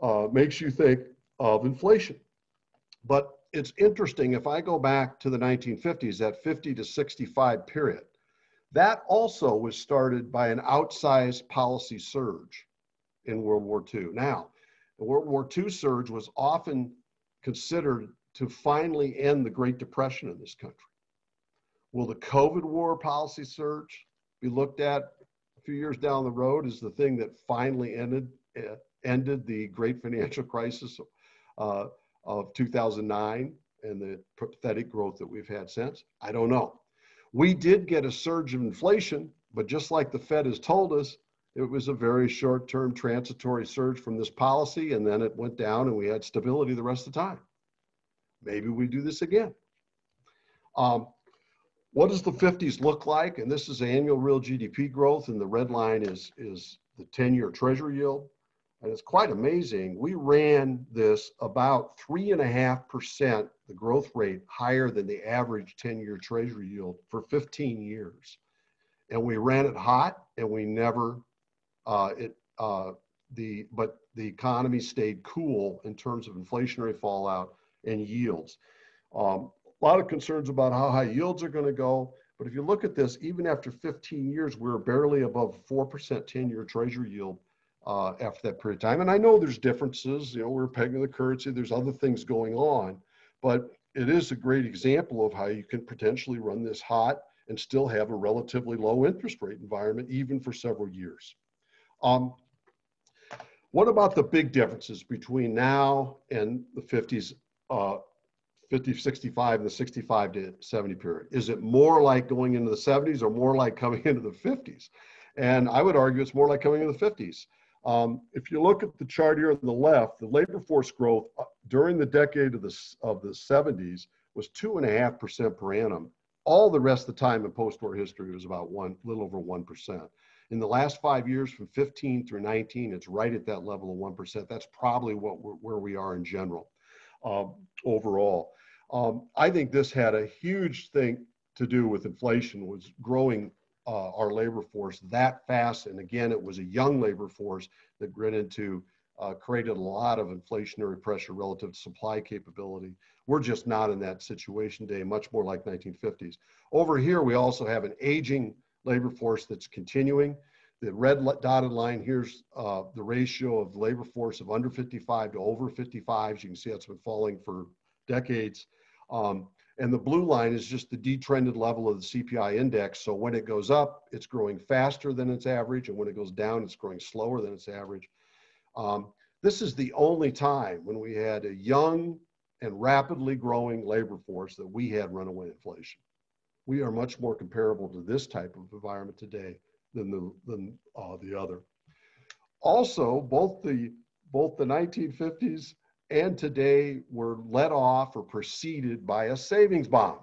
uh, makes you think of inflation. But it's interesting if I go back to the 1950s, that 50 to 65 period, that also was started by an outsized policy surge in World War II. Now, the World War II surge was often considered to finally end the Great Depression in this country. Will the COVID war policy surge be looked at a few years down the road as the thing that finally ended uh, ended the great financial crisis uh, of 2009? and the pathetic growth that we've had since? I don't know. We did get a surge of inflation, but just like the Fed has told us, it was a very short term transitory surge from this policy, and then it went down and we had stability the rest of the time. Maybe we do this again. Um, what does the 50s look like? And this is annual real GDP growth, and the red line is, is the 10 year treasury yield. And it's quite amazing. We ran this about three and a half percent, the growth rate higher than the average 10 year treasury yield for 15 years. And we ran it hot and we never, uh, it, uh, the, but the economy stayed cool in terms of inflationary fallout and yields. Um, a lot of concerns about how high yields are going to go. But if you look at this, even after 15 years, we're barely above 4% 10 year treasury yield uh, after that period of time. And I know there's differences, you know, we're pegging the currency, there's other things going on, but it is a great example of how you can potentially run this hot and still have a relatively low interest rate environment, even for several years. Um, what about the big differences between now and the 50s uh, 50, 65 and the 65 to 70 period? Is it more like going into the 70s or more like coming into the 50s? And I would argue it's more like coming into the 50s. Um, if you look at the chart here on the left, the labor force growth uh, during the decade of the, of the 70s was two and a half percent per annum. All the rest of the time in post-war history was about one, little over 1%. In the last five years, from 15 through 19, it's right at that level of 1%. That's probably what where we are in general um, overall. Um, I think this had a huge thing to do with inflation was growing uh, our labor force that fast. And again, it was a young labor force that grit into uh, created a lot of inflationary pressure relative to supply capability. We're just not in that situation today, much more like 1950s. Over here, we also have an aging labor force that's continuing. The red dotted line here's uh, the ratio of labor force of under 55 to over 55. As you can see, that's been falling for decades. Um, and the blue line is just the detrended level of the CPI index. So when it goes up, it's growing faster than its average. And when it goes down, it's growing slower than its average. Um, this is the only time when we had a young and rapidly growing labor force that we had runaway inflation. We are much more comparable to this type of environment today than the, than, uh, the other. Also, both the, both the 1950s and today were let off or preceded by a savings bomb.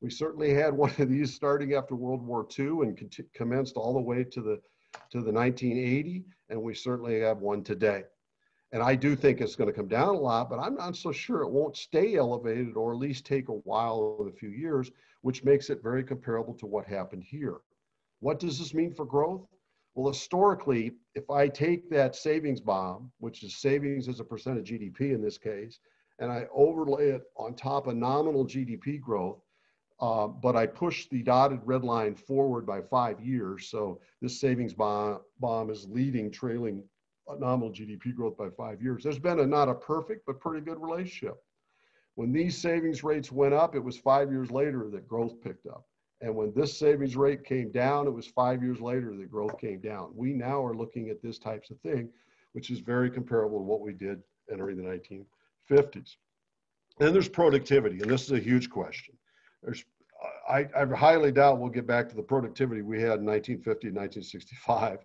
We certainly had one of these starting after World War II and commenced all the way to the to the 1980, and we certainly have one today. And I do think it's going to come down a lot, but I'm not so sure it won't stay elevated or at least take a while in a few years, which makes it very comparable to what happened here. What does this mean for growth? Well, historically, if I take that savings bomb, which is savings as a percent of GDP in this case, and I overlay it on top of nominal GDP growth, uh, but I push the dotted red line forward by five years. So this savings bomb, bomb is leading, trailing nominal GDP growth by five years. There's been a not a perfect, but pretty good relationship. When these savings rates went up, it was five years later that growth picked up. And when this savings rate came down, it was five years later that growth came down. We now are looking at this types of thing, which is very comparable to what we did entering the 1950s. Then there's productivity, and this is a huge question. There's, I, I highly doubt we'll get back to the productivity we had in 1950 and 1965.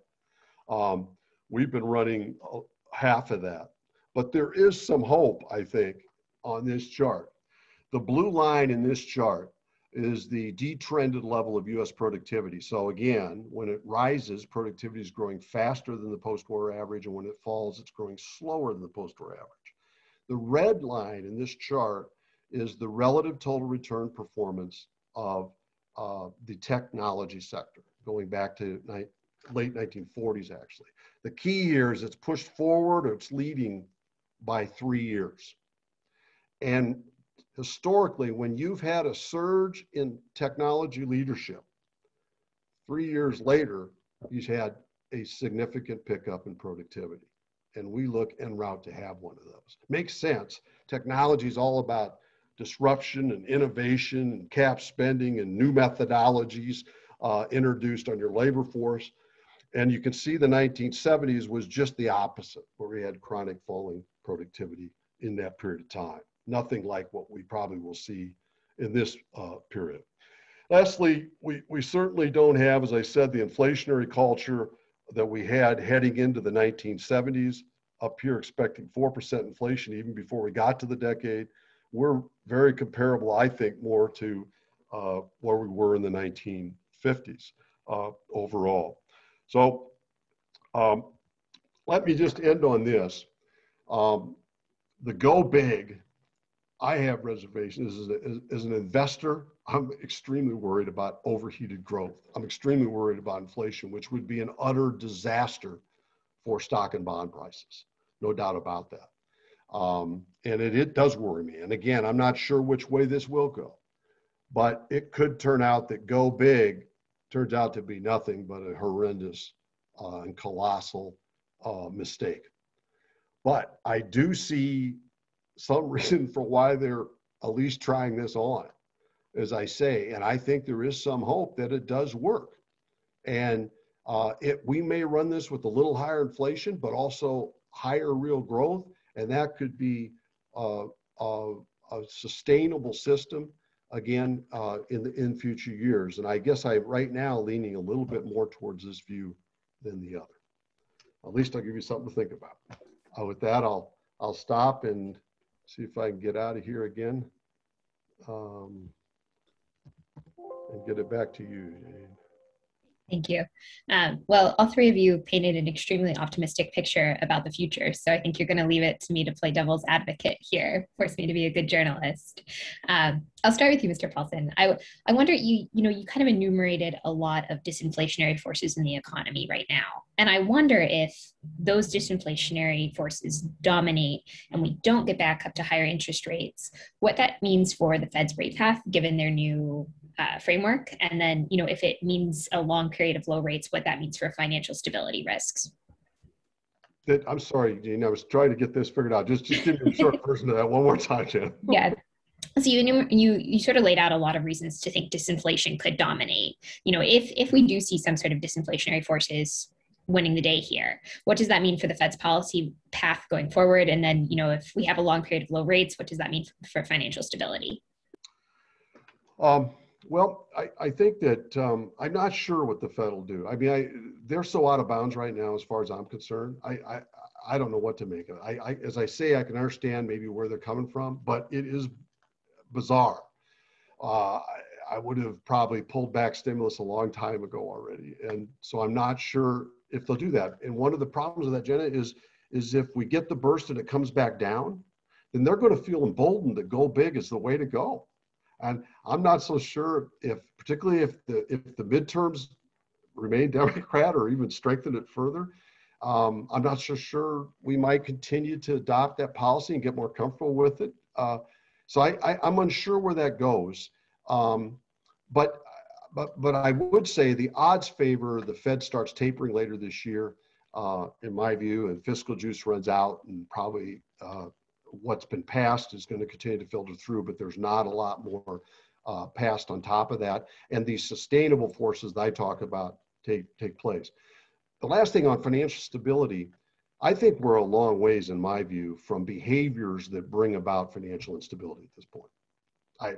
Um, we've been running half of that. But there is some hope, I think, on this chart. The blue line in this chart is the detrended level of US productivity. So again, when it rises, productivity is growing faster than the post-war average, and when it falls, it's growing slower than the post-war average. The red line in this chart is the relative total return performance of uh, the technology sector, going back to late 1940s, actually. The key here is it's pushed forward or it's leading by three years. And historically, when you've had a surge in technology leadership, three years later, you've had a significant pickup in productivity. And we look en route to have one of those. Makes sense. Technology is all about disruption and innovation and cap spending and new methodologies uh, introduced on your labor force. And you can see the 1970s was just the opposite, where we had chronic falling productivity in that period of time. nothing like what we probably will see in this uh, period. Lastly, we, we certainly don't have, as I said, the inflationary culture that we had heading into the 1970s, up here expecting 4% inflation even before we got to the decade. We're very comparable, I think, more to uh, where we were in the 1950s uh, overall. So um, let me just end on this. Um, the go big, I have reservations as, a, as an investor. I'm extremely worried about overheated growth. I'm extremely worried about inflation, which would be an utter disaster for stock and bond prices. No doubt about that. Um, and it, it does worry me. And again, I'm not sure which way this will go, but it could turn out that go big turns out to be nothing but a horrendous uh, and colossal uh, mistake. But I do see some reason for why they're at least trying this on, as I say, and I think there is some hope that it does work. And uh, it, we may run this with a little higher inflation, but also higher real growth, and that could be uh, a, a sustainable system again uh, in the in future years. And I guess I right now leaning a little bit more towards this view than the other. At least I'll give you something to think about. Uh, with that, I'll I'll stop and see if I can get out of here again um, and get it back to you. Jane. Thank you. Um, well, all three of you painted an extremely optimistic picture about the future. So I think you're going to leave it to me to play devil's advocate here, force me to be a good journalist. Um, I'll start with you, Mr. Paulsen. I, I wonder, you, you know, you kind of enumerated a lot of disinflationary forces in the economy right now. And I wonder if those disinflationary forces dominate and we don't get back up to higher interest rates, what that means for the Fed's rate path, given their new uh, framework, and then you know if it means a long period of low rates, what that means for financial stability risks. I'm sorry, Jean. I was trying to get this figured out. Just just give me a short version of that one more time, Jen. yeah. So you, you you sort of laid out a lot of reasons to think disinflation could dominate. You know, if if we do see some sort of disinflationary forces winning the day here, what does that mean for the Fed's policy path going forward? And then, you know, if we have a long period of low rates, what does that mean for financial stability? Um, well, I, I think that um, I'm not sure what the Fed will do. I mean, I, they're so out of bounds right now, as far as I'm concerned. I, I, I don't know what to make of it. I, I, as I say, I can understand maybe where they're coming from, but it is bizarre. Uh, I, would have probably pulled back stimulus a long time ago already, and so I'm not sure if they'll do that. And one of the problems with that, Jenna, is is if we get the burst and it comes back down, then they're going to feel emboldened that go big is the way to go. And I'm not so sure if, particularly if the if the midterms remain Democrat or even strengthen it further, um, I'm not so sure we might continue to adopt that policy and get more comfortable with it. Uh, so I, am unsure where that goes. Um, but but but I would say the odds favor the Fed starts tapering later this year, uh, in my view, and fiscal juice runs out, and probably uh, what's been passed is going to continue to filter through, but there's not a lot more uh, passed on top of that. And these sustainable forces that I talk about take, take place. The last thing on financial stability, I think we're a long ways, in my view, from behaviors that bring about financial instability at this point. I,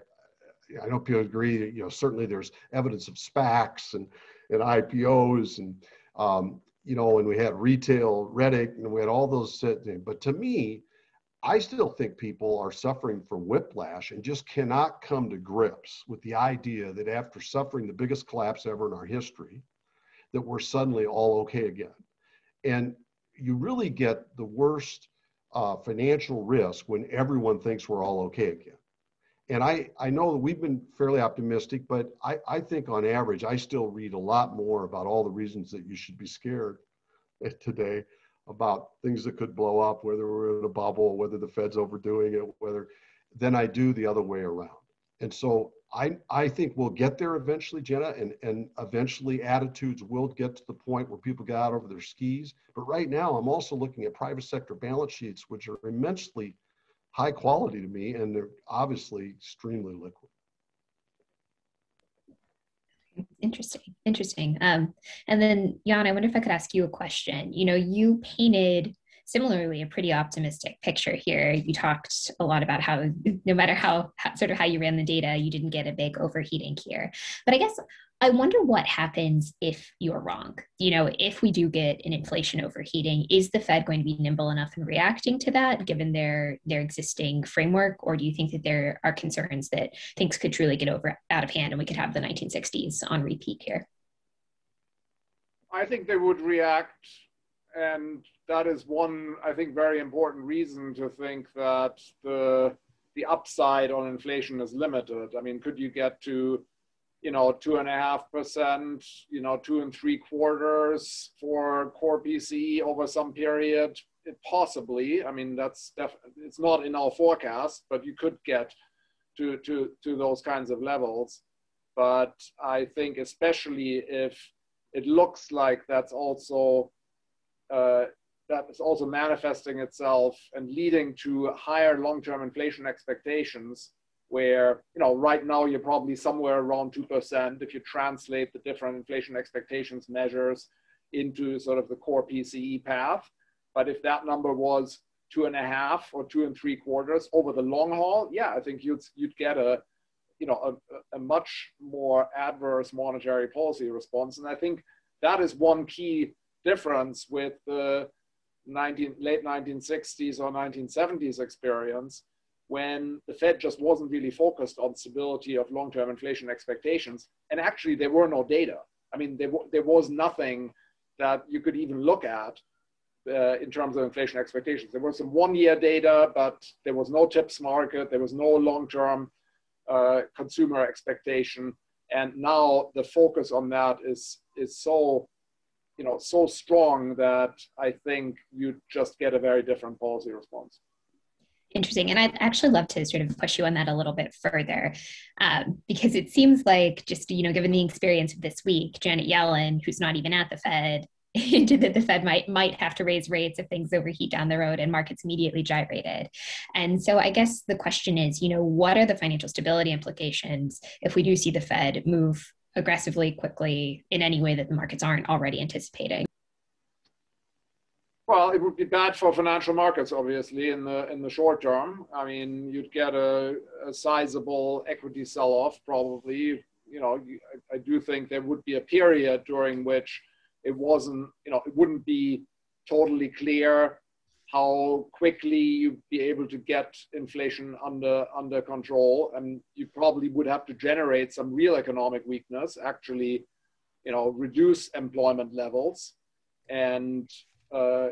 I hope you agree, you know, certainly there's evidence of SPACs and, and IPOs and, um, you know, and we had retail, Reddit, and we had all those, but to me, I still think people are suffering from whiplash and just cannot come to grips with the idea that after suffering the biggest collapse ever in our history, that we're suddenly all okay again. And you really get the worst uh, financial risk when everyone thinks we're all okay again. And I, I know that we've been fairly optimistic, but I, I think on average, I still read a lot more about all the reasons that you should be scared today about things that could blow up, whether we're in a bubble, whether the Fed's overdoing it, whether than I do the other way around. And so I, I think we'll get there eventually, Jenna, and, and eventually attitudes will get to the point where people get out over their skis. But right now, I'm also looking at private sector balance sheets, which are immensely high quality to me, and they're obviously extremely liquid. Interesting, interesting. Um, and then, Jan, I wonder if I could ask you a question. You know, you painted similarly a pretty optimistic picture here. You talked a lot about how no matter how, how sort of how you ran the data, you didn't get a big overheating here. But I guess I wonder what happens if you're wrong. You know, if we do get an inflation overheating, is the Fed going to be nimble enough in reacting to that given their their existing framework or do you think that there are concerns that things could truly get over out of hand and we could have the 1960s on repeat here? I think they would react and that is one I think very important reason to think that the the upside on inflation is limited. I mean, could you get to you know, two and a half percent, you know, two and three quarters for core PCE over some period. It possibly, I mean, that's it's not in our forecast, but you could get to, to, to those kinds of levels. But I think especially if it looks like that's also, uh, that is also manifesting itself and leading to higher long-term inflation expectations, where you know right now you're probably somewhere around 2% if you translate the different inflation expectations measures into sort of the core PCE path. But if that number was two and a half or two and three quarters over the long haul, yeah, I think you'd you'd get a you know a, a much more adverse monetary policy response. And I think that is one key difference with the 19, late 1960s or 1970s experience when the Fed just wasn't really focused on stability of long-term inflation expectations. And actually, there were no data. I mean, there, there was nothing that you could even look at uh, in terms of inflation expectations. There was some one-year data, but there was no TIPS market. There was no long-term uh, consumer expectation. And now the focus on that is is so, you know, so strong that I think you just get a very different policy response. Interesting. And I'd actually love to sort of push you on that a little bit further um, because it seems like just, you know, given the experience of this week, Janet Yellen, who's not even at the Fed, hinted that the Fed might might have to raise rates if things overheat down the road, and markets immediately gyrated. And so, I guess the question is, you know, what are the financial stability implications if we do see the Fed move aggressively, quickly, in any way that the markets aren't already anticipating? Well, it would be bad for financial markets, obviously, in the in the short term. I mean, you'd get a, a sizable equity sell-off, probably. You know, I, I do think there would be a period during which it wasn't, you know, it wouldn't be totally clear how quickly you'd be able to get inflation under under control, and you probably would have to generate some real economic weakness, actually, you know, reduce employment levels, and uh,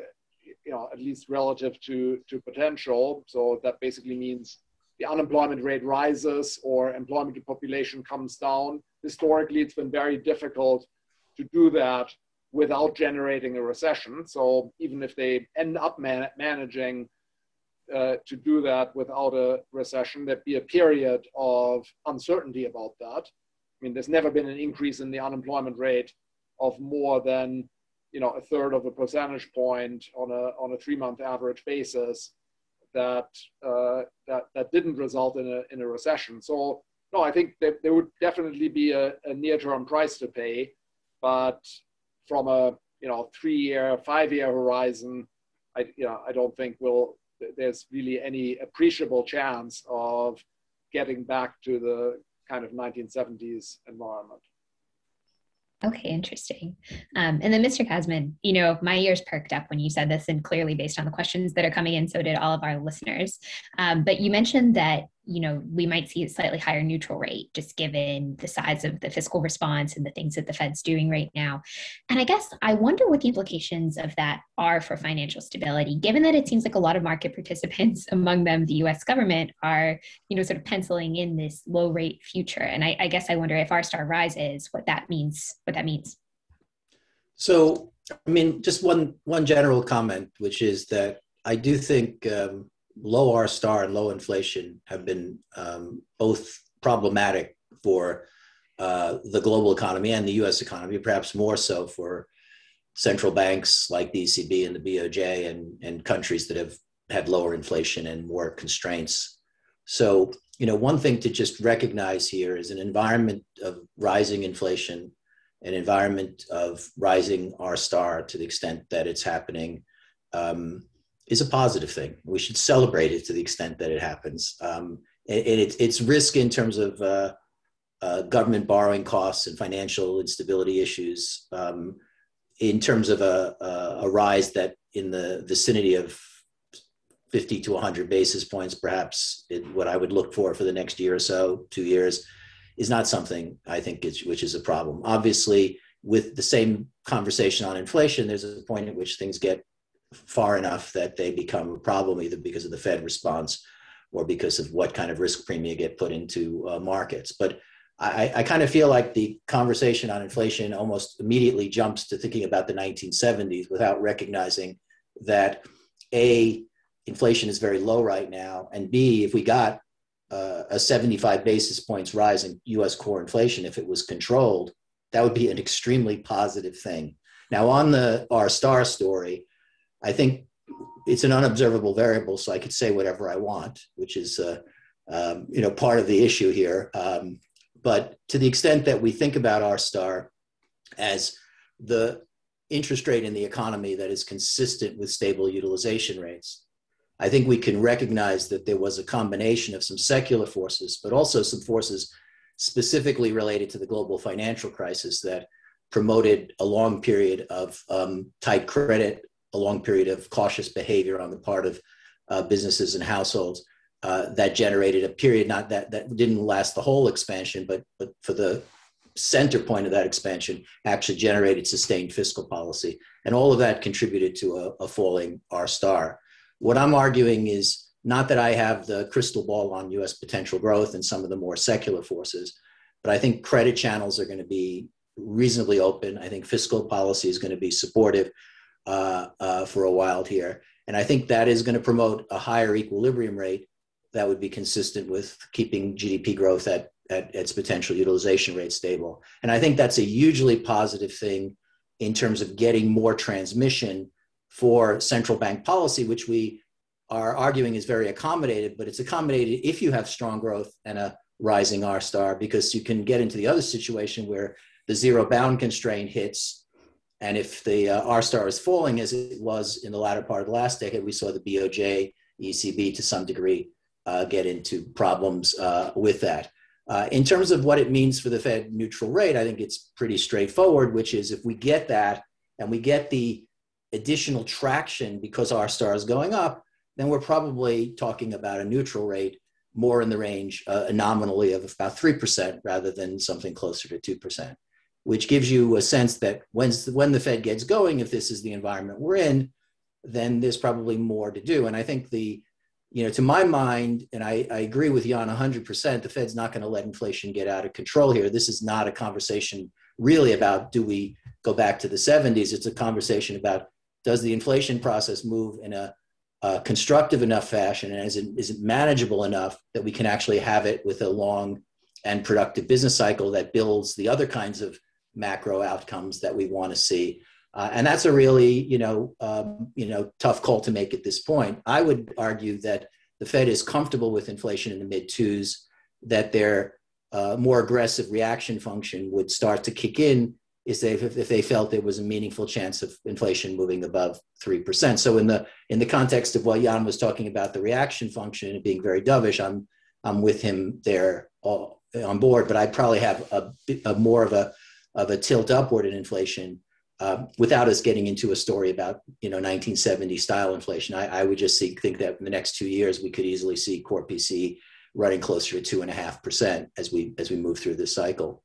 you know, at least relative to, to potential. So that basically means the unemployment rate rises or employment to population comes down. Historically, it's been very difficult to do that without generating a recession. So even if they end up man- managing uh, to do that without a recession, there'd be a period of uncertainty about that. I mean, there's never been an increase in the unemployment rate of more than you know, a third of a percentage point on a, on a three month average basis that, uh, that, that didn't result in a, in a recession. So no, I think that there would definitely be a, a near term price to pay, but from a, you know, three year, five year horizon, I, you know, I don't think we'll, there's really any appreciable chance of getting back to the kind of 1970s environment. Okay, interesting. Um, and then, Mr. Kasman, you know, my ears perked up when you said this, and clearly, based on the questions that are coming in, so did all of our listeners. Um, but you mentioned that you know, we might see a slightly higher neutral rate just given the size of the fiscal response and the things that the Fed's doing right now. And I guess I wonder what the implications of that are for financial stability, given that it seems like a lot of market participants, among them the US government, are, you know, sort of penciling in this low rate future. And I, I guess I wonder if R star rises, what that means, what that means. So, I mean, just one one general comment, which is that I do think um, low R star and low inflation have been um, both problematic for uh, the global economy and the US economy, perhaps more so for central banks like the ECB and the BOJ and, and countries that have had lower inflation and more constraints. So, you know, one thing to just recognize here is an environment of rising inflation, an environment of rising R star to the extent that it's happening. Um, is a positive thing. We should celebrate it to the extent that it happens. Um, and, and it's, risk in terms of uh, uh, government borrowing costs and financial instability issues. Um, in terms of a, a, a, rise that in the vicinity of 50 to 100 basis points, perhaps what I would look for for the next year or so, two years, is not something I think which is a problem. Obviously, with the same conversation on inflation, there's a point at which things get far enough that they become a problem, either because of the Fed response or because of what kind of risk premium get put into uh, markets. But I, I kind of feel like the conversation on inflation almost immediately jumps to thinking about the 1970s without recognizing that A, inflation is very low right now, and B, if we got uh, a 75 basis points rise in US core inflation, if it was controlled, that would be an extremely positive thing. Now, on the R star story, I think it's an unobservable variable, so I could say whatever I want, which is, uh, um, you know, part of the issue here. Um, but to the extent that we think about R star as the interest rate in the economy that is consistent with stable utilization rates, I think we can recognize that there was a combination of some secular forces, but also some forces specifically related to the global financial crisis that promoted a long period of um, tight credit, a long period of cautious behavior on the part of uh, businesses and households, uh, that generated a period not that that didn't last the whole expansion, but but for the center point of that expansion actually generated sustained fiscal policy, and all of that contributed to a, a falling R star. What I'm arguing is not that I have the crystal ball on U.S. potential growth and some of the more secular forces, but I think credit channels are going to be reasonably open. I think fiscal policy is going to be supportive uh, uh, for a while here. And I think that is going to promote a higher equilibrium rate that would be consistent with keeping GDP growth at, at its potential utilization rate stable. And I think that's a hugely positive thing in terms of getting more transmission for central bank policy, which we are arguing is very accommodated, but it's accommodated if you have strong growth and a rising R star, because you can get into the other situation where the zero bound constraint hits. And if the uh, R star is falling, as it was in the latter part of the last decade, we saw the BOJ, ECB to some degree uh, get into problems uh, with that. Uh, in terms of what it means for the Fed neutral rate, I think it's pretty straightforward, which is if we get that and we get the additional traction because R star is going up, then we're probably talking about a neutral rate more in the range uh, nominally of about 3% rather than something closer to 2%, which gives you a sense that when, when the Fed gets going, if this is the environment we're in, then there's probably more to do. And I think the you know, to my mind, and I, I agree with Jan 100%, the Fed's not going to let inflation get out of control here. This is not a conversation really about do we go back to the 70s? It's a conversation about does the inflation process move in a, a constructive enough fashion and is it, is it manageable enough that we can actually have it with a long and productive business cycle that builds the other kinds of macro outcomes that we want to see uh, and that's a really, you know, um, you know, tough call to make at this point. I would argue that the Fed is comfortable with inflation in the mid twos, that their uh, more aggressive reaction function would start to kick in is they, if, if they felt there was a meaningful chance of inflation moving above three percent. So in the in the context of what Jan was talking about, the reaction function and being very dovish, I'm I'm with him there all, on board. But I probably have a, a more of a of a tilt upward in inflation uh, without us getting into a story about you know 1970 style inflation, I, I would just see, think that in the next two years we could easily see core PCE running closer to two and a half percent as we as we move through this cycle.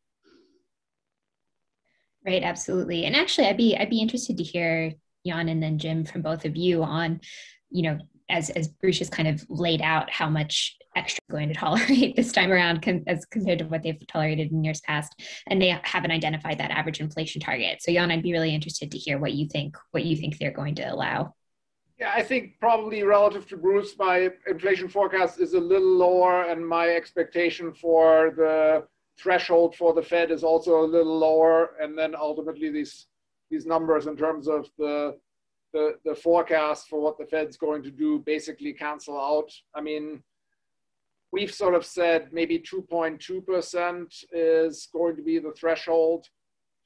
Right, absolutely. And actually, I'd be I'd be interested to hear Jan and then Jim from both of you on, you know, as as Bruce has kind of laid out how much extra going to tolerate this time around com- as compared to what they've tolerated in years past and they haven't identified that average inflation target. So jan i'd be really interested to hear what you think what you think they're going to allow. Yeah i think probably relative to bruce my inflation forecast is a little lower and my expectation for the threshold for the fed is also a little lower. And then ultimately these these numbers in terms of the the, the forecast for what the Fed's going to do basically cancel out. I mean, we've sort of said maybe 2.2% is going to be the threshold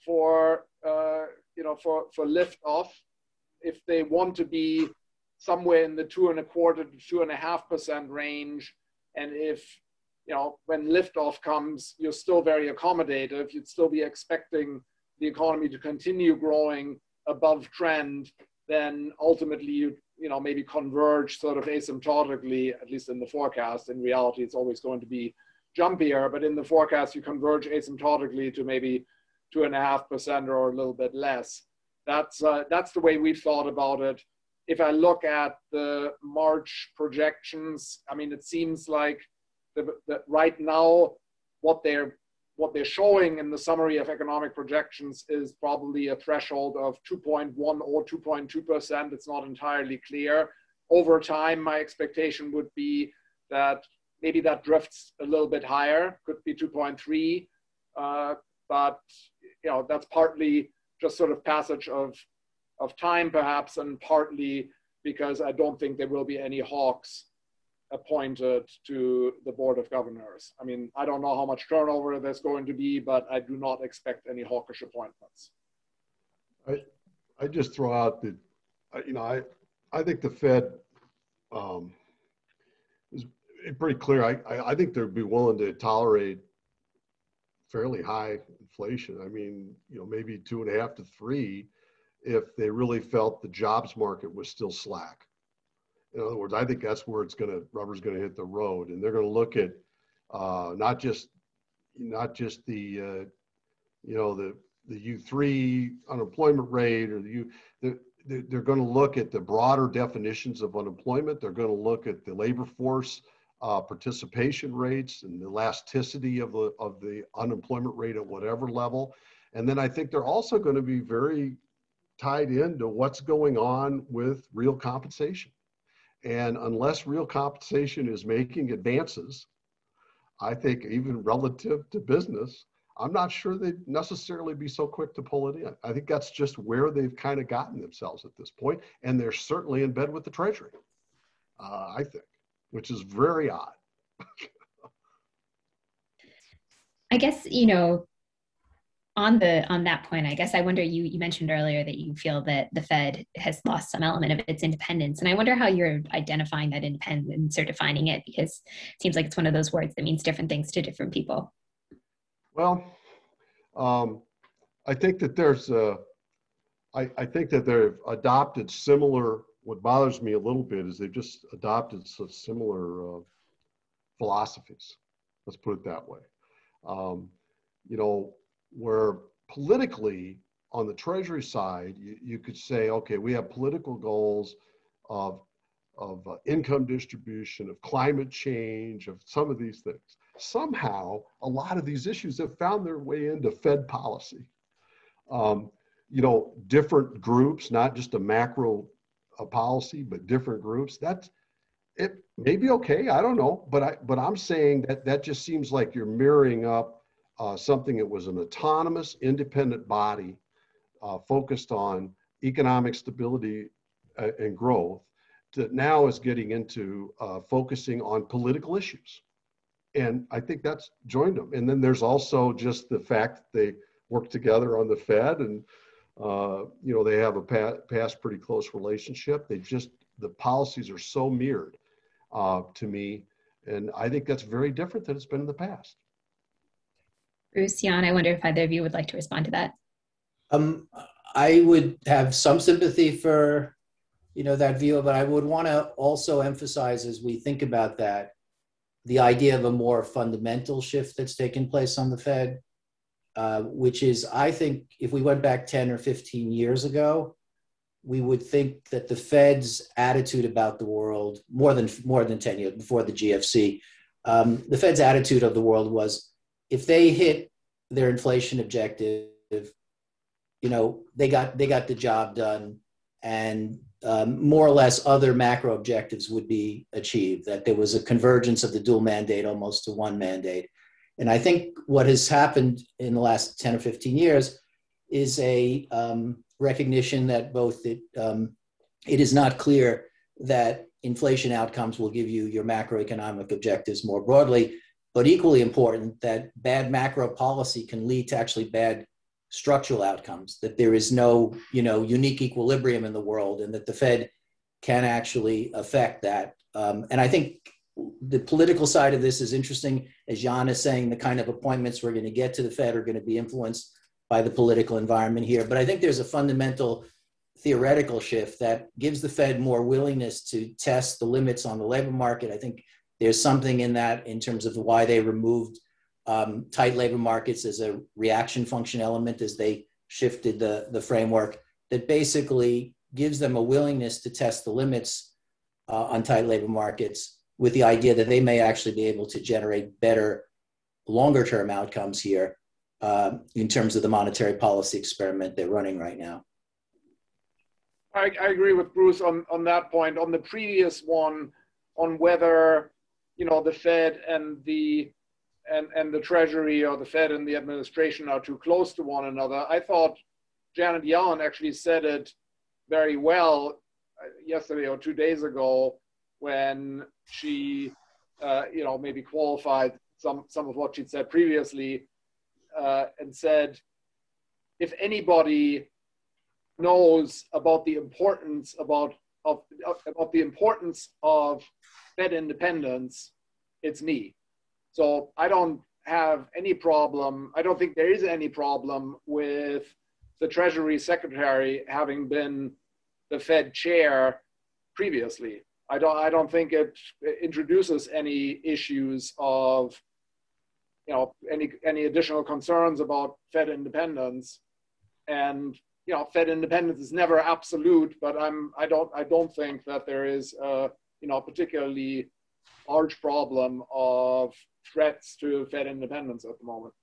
for, uh, you know, for, for lift off. If they want to be somewhere in the two and a quarter to two and a half percent range. And if, you know, when liftoff comes, you're still very accommodative, you'd still be expecting the economy to continue growing above trend, then ultimately you you know maybe converge sort of asymptotically, at least in the forecast. In reality, it's always going to be jumpier, but in the forecast you converge asymptotically to maybe two and a half percent or a little bit less. That's uh, that's the way we've thought about it. If I look at the March projections, I mean, it seems like the, the, right now what they're what they're showing in the summary of economic projections is probably a threshold of 2.1 or 2.2%. It's not entirely clear. Over time, my expectation would be that maybe that drifts a little bit higher, could be 2.3. Uh, but you know, that's partly just sort of passage of, of time perhaps, and partly because I don't think there will be any hawks appointed to the Board of Governors. I mean, I don't know how much turnover there's going to be, but I do not expect any hawkish appointments. I, I just throw out that, you know, I, I think the Fed um, is pretty clear. I, I, I think they'd be willing to tolerate fairly high inflation. I mean, you know, maybe two and a half to three if they really felt the jobs market was still slack. In other words, I think that's where it's going to rubber's going to hit the road, and they're going to look at uh, not just not just the uh, you know the the U three unemployment rate or the U. The, they're going to look at the broader definitions of unemployment. They're going to look at the labor force uh, participation rates and the elasticity of the of the unemployment rate at whatever level. And then I think they're also going to be very tied into what's going on with real compensation. And unless real compensation is making advances, I think even relative to business, I'm not sure they'd necessarily be so quick to pull it in. I think that's just where they've kind of gotten themselves at this point, and they're certainly in bed with the Treasury. Uh, I think, which is very odd. I guess you know on the on that point i guess i wonder you you mentioned earlier that you feel that the fed has lost some element of its independence and i wonder how you're identifying that independence or defining it because it seems like it's one of those words that means different things to different people. Well um, i think that there's a I, I think that they've adopted similar what bothers me a little bit is they've just adopted such similar uh, philosophies. Let's put it that way. Um, you know where politically on the treasury side you, you could say okay we have political goals of of uh, income distribution of climate change of some of these things. Somehow a lot of these issues have found their way into fed policy. Um, you know different groups not just a macro a policy but different groups that's it may be okay i don't know but i but i'm saying that that just seems like you're mirroring up uh, something that was an autonomous, independent body uh, focused on economic stability uh, and growth that now is getting into uh, focusing on political issues. And I think that's joined them. And then there's also just the fact that they work together on the Fed and, uh, you know, they have a past pretty close relationship. They just, the policies are so mirrored uh, to me. And I think that's very different than it's been in the past. Bruce, Jan, I wonder if either of you would like to respond to that. Um, I would have some sympathy for, you know, that view, but I would want to also emphasize as we think about that, the idea of a more fundamental shift that's taken place on the Fed, uh, which is, I think, if we went back 10 or 15 years ago, we would think that the Fed's attitude about the world, more than more than 10 years before the GFC, um, the Fed's attitude of the world was if they hit their inflation objective, you know, they got they got the job done, and um, more or less other macro objectives would be achieved. That there was a convergence of the dual mandate almost to one mandate. And I think what has happened in the last 10 or 15 years is a um, recognition that both it, um, it is not clear that inflation outcomes will give you your macroeconomic objectives more broadly, but equally important that bad macro policy can lead to actually bad structural outcomes that there is no you know unique equilibrium in the world and that the fed can actually affect that. Um, and I think the political side of this is interesting. As Jan is saying, the kind of appointments we're going to get to the Fed are going to be influenced by the political environment here. But I think there's a fundamental theoretical shift that gives the Fed more willingness to test the limits on the labor market. I think there's something in that in terms of why they removed um, tight labor markets as a reaction function element as they shifted the, the framework that basically gives them a willingness to test the limits uh, on tight labor markets with the idea that they may actually be able to generate better longer term outcomes here uh, in terms of the monetary policy experiment they're running right now. I, I, agree with Bruce on, on that point. On the previous one, on whether you know the Fed and the and, and the Treasury or the Fed and the administration are too close to one another, I thought Janet Yellen actually said it very well uh, yesterday or two days ago when she, uh, you know, maybe qualified some, some of what she'd said previously uh, and said, if anybody knows about the importance about of, about the importance of Fed independence, it's me. So I don't have any problem. I don't think there is any problem with the Treasury Secretary having been the Fed chair previously. I don't. I don't think it introduces any issues of, you know, any any additional concerns about Fed independence, and you know, Fed independence is never absolute. But I'm. I don't. I don't think that there is, a, you know, particularly large problem of threats to Fed independence at the moment.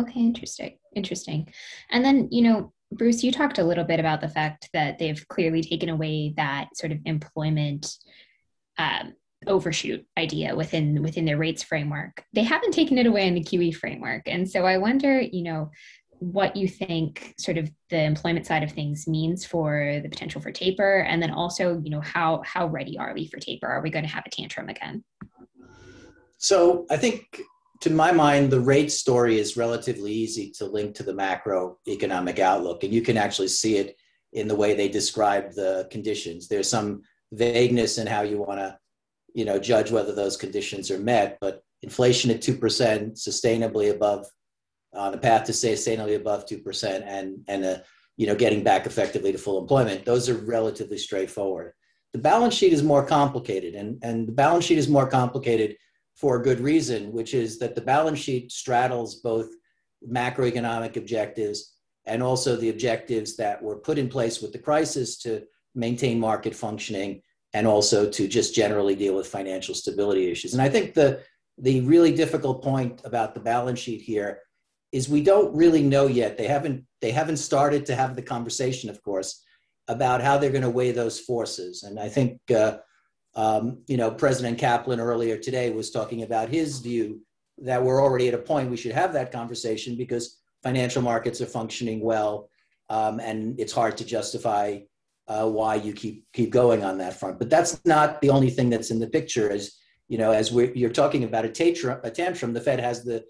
Okay, interesting. Interesting. And then, you know, Bruce, you talked a little bit about the fact that they've clearly taken away that sort of employment um, overshoot idea within within their rates framework. They haven't taken it away in the QE framework, and so I wonder, you know, what you think sort of the employment side of things means for the potential for taper, and then also, you know, how how ready are we for taper? Are we going to have a tantrum again? So I think to my mind, the rate story is relatively easy to link to the macroeconomic outlook, and you can actually see it in the way they describe the conditions. There's some vagueness in how you want to, you know, judge whether those conditions are met, but inflation at two percent, sustainably above, Uh, on a path to say sustainably above two percent, and and a, you know, getting back effectively to full employment. Those are relatively straightforward. The balance sheet is more complicated, and and the balance sheet is more complicated for a good reason, which is that the balance sheet straddles both macroeconomic objectives and also the objectives that were put in place with the crisis to maintain market functioning and also to just generally deal with financial stability issues. And I think the the really difficult point about the balance sheet here is we don't really know yet. They haven't they haven't started to have the conversation, of course, about how they're going to weigh those forces. And I think uh, um, you know, President Kaplan earlier today was talking about his view that we're already at a point we should have that conversation because financial markets are functioning well, um, and it's hard to justify uh, why you keep keep going on that front. But that's not the only thing that's in the picture. As you know, as we you're talking about a tantrum, a tantrum, the Fed has the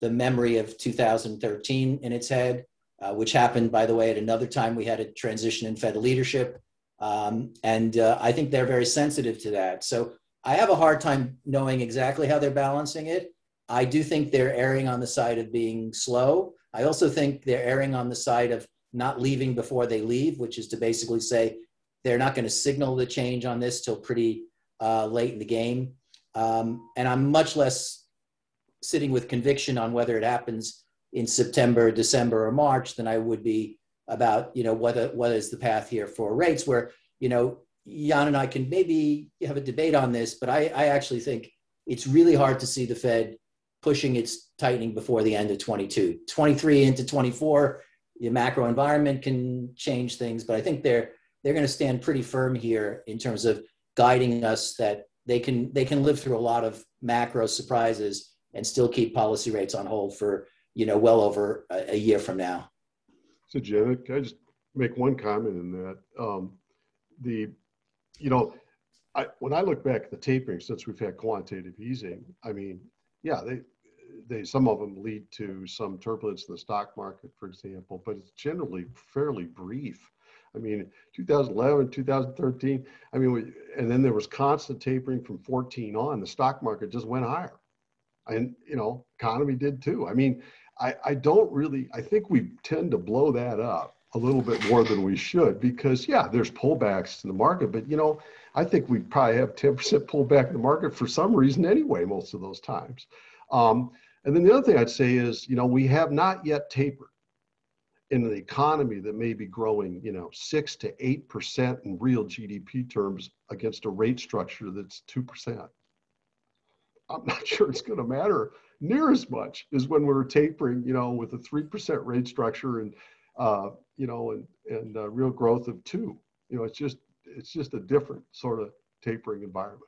the memory of 2013 in its head, uh, which happened, by the way, at another time we had a transition in Fed leadership. Um, and uh, I think they're very sensitive to that. So I have a hard time knowing exactly how they're balancing it. I do think they're erring on the side of being slow. I also think they're erring on the side of not leaving before they leave, which is to basically say they're not going to signal the change on this till pretty uh, late in the game. Um, and I'm much less sitting with conviction on whether it happens in September, December, or March than I would be about you know what what is the path here for rates where you know jan and i can maybe have a debate on this but i, I actually think it's really hard to see the fed pushing its tightening before the end of 22 23 into 24 the macro environment can change things but i think they're they're going to stand pretty firm here in terms of guiding us that they can they can live through a lot of macro surprises and still keep policy rates on hold for you know well over a, a year from now so Janet, can I just make one comment in that? Um, the, you know, I, when I look back at the tapering since we've had quantitative easing, I mean, yeah, they, they some of them lead to some turbulence in the stock market, for example, but it's generally fairly brief. I mean, 2011, 2013. I mean, and then there was constant tapering from 14 on. The stock market just went higher, and you know, economy did too. I mean, I, I don't really. I think we tend to blow that up a little bit more than we should because yeah, there's pullbacks in the market, but you know, I think we probably have 10% pullback in the market for some reason anyway, most of those times. Um, and then the other thing I'd say is, you know, we have not yet tapered in an economy that may be growing, you know, six to eight percent in real GDP terms against a rate structure that's two percent. I'm not sure it's going to matter near as much as when we were tapering, you know, with a three percent rate structure and, uh, you know, and and uh, real growth of two. You know, it's just it's just a different sort of tapering environment.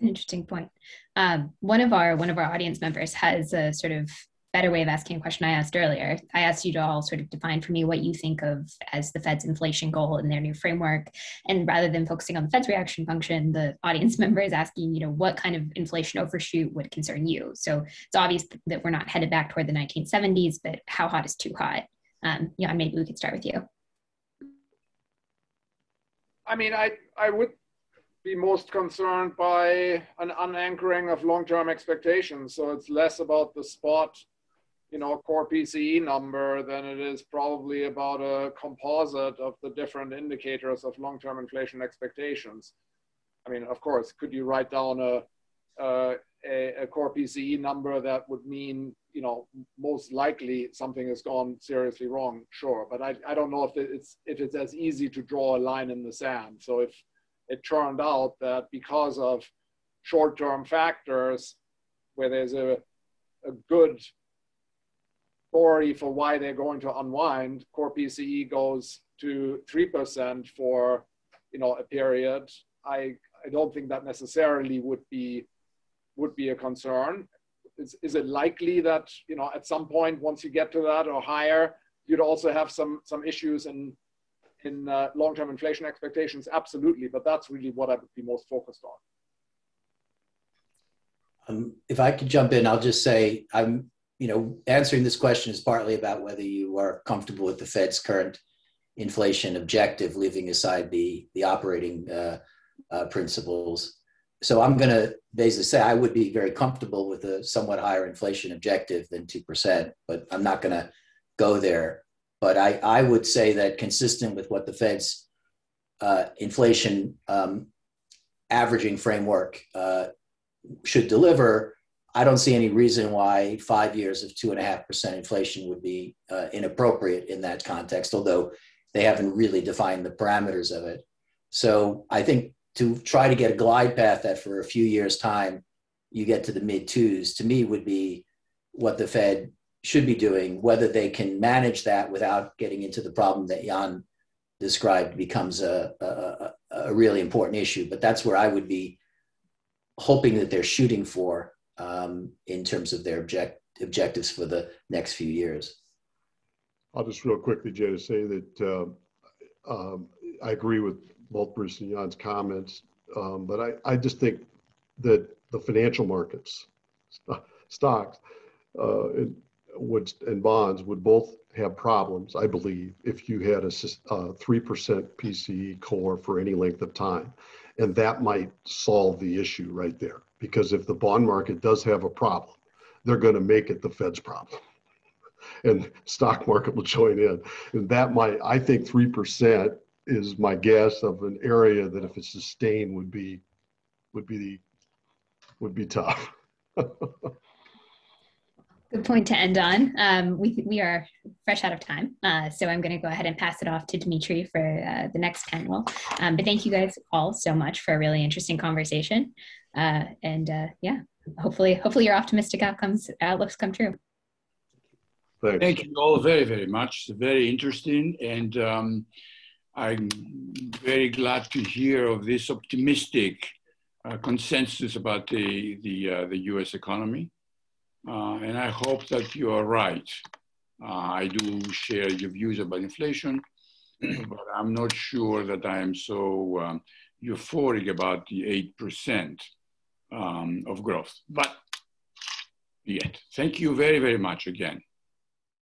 Interesting point. Um, one of our one of our audience members has a sort of better way of asking a question I asked earlier. I asked you to all sort of define for me what you think of as the Fed's inflation goal in their new framework. And rather than focusing on the Fed's reaction function, the audience member is asking, you know, what kind of inflation overshoot would concern you? So it's obvious that we're not headed back toward the 1970s, but how hot is too hot? Um, yeah, maybe we could start with you. I mean, I, I would be most concerned by an unanchoring of long-term expectations. So it's less about the spot you know, core PCE number than it is probably about a composite of the different indicators of long-term inflation expectations. I mean, of course, could you write down a, a, a core PCE number that would mean, you know, most likely something has gone seriously wrong? Sure, but I, I don't know if it's if it's as easy to draw a line in the sand. So if it turned out that because of short-term factors, where there's a a good story for why they're going to unwind, core PCE goes to 3% for you know a period, I, I don't think that necessarily would be would be a concern. Is, is it likely that you know at some point once you get to that or higher, you'd also have some some issues in in uh, long-term inflation expectations? Absolutely, but that's really what I would be most focused on. Um, if I could jump in, I'll just say I'm you know, answering this question is partly about whether you are comfortable with the Fed's current inflation objective, leaving aside the the operating uh, uh, principles. So I'm going to basically say I would be very comfortable with a somewhat higher inflation objective than two percent, but I'm not going to go there. But I I would say that consistent with what the Fed's uh, inflation um, averaging framework uh, should deliver I don't see any reason why five years of two and a half percent inflation would be uh, inappropriate in that context, although they haven't really defined the parameters of it. So I think to try to get a glide path that for a few years' time you get to the mid twos, to me would be what the Fed should be doing. Whether they can manage that without getting into the problem that Jan described becomes a, a, a really important issue. But that's where I would be hoping that they're shooting for um, in terms of their object, objectives for the next few years. I'll just real quickly, Jay, to say that uh, um, I agree with both Bruce and Jan's comments, um, but I, I just think that the financial markets, stocks, uh, and, would, and bonds would both have problems, I believe, if you had a 3% uh, PCE core for any length of time. And that might solve the issue right there because if the bond market does have a problem, they're going to make it the Fed's problem. and stock market will join in. And that might, I think 3% is my guess of an area that if it's sustained would be, would be, the, would be tough. Good point to end on. Um, we, we are fresh out of time, uh, so I'm going to go ahead and pass it off to Dimitri for uh, the next panel. Um, but thank you guys all so much for a really interesting conversation. Uh, and uh, yeah, hopefully, hopefully your optimistic outcomes outlooks come true. Thanks. Thank you all very, very much. It's very interesting, and um, I'm very glad to hear of this optimistic uh, consensus about the the uh, the U.S. economy, and I hope that you are right. Uh, I do share your views about inflation, but I'm not sure that I am so um, euphoric about the eight percent um, of growth. But yet, thank you very, very much again.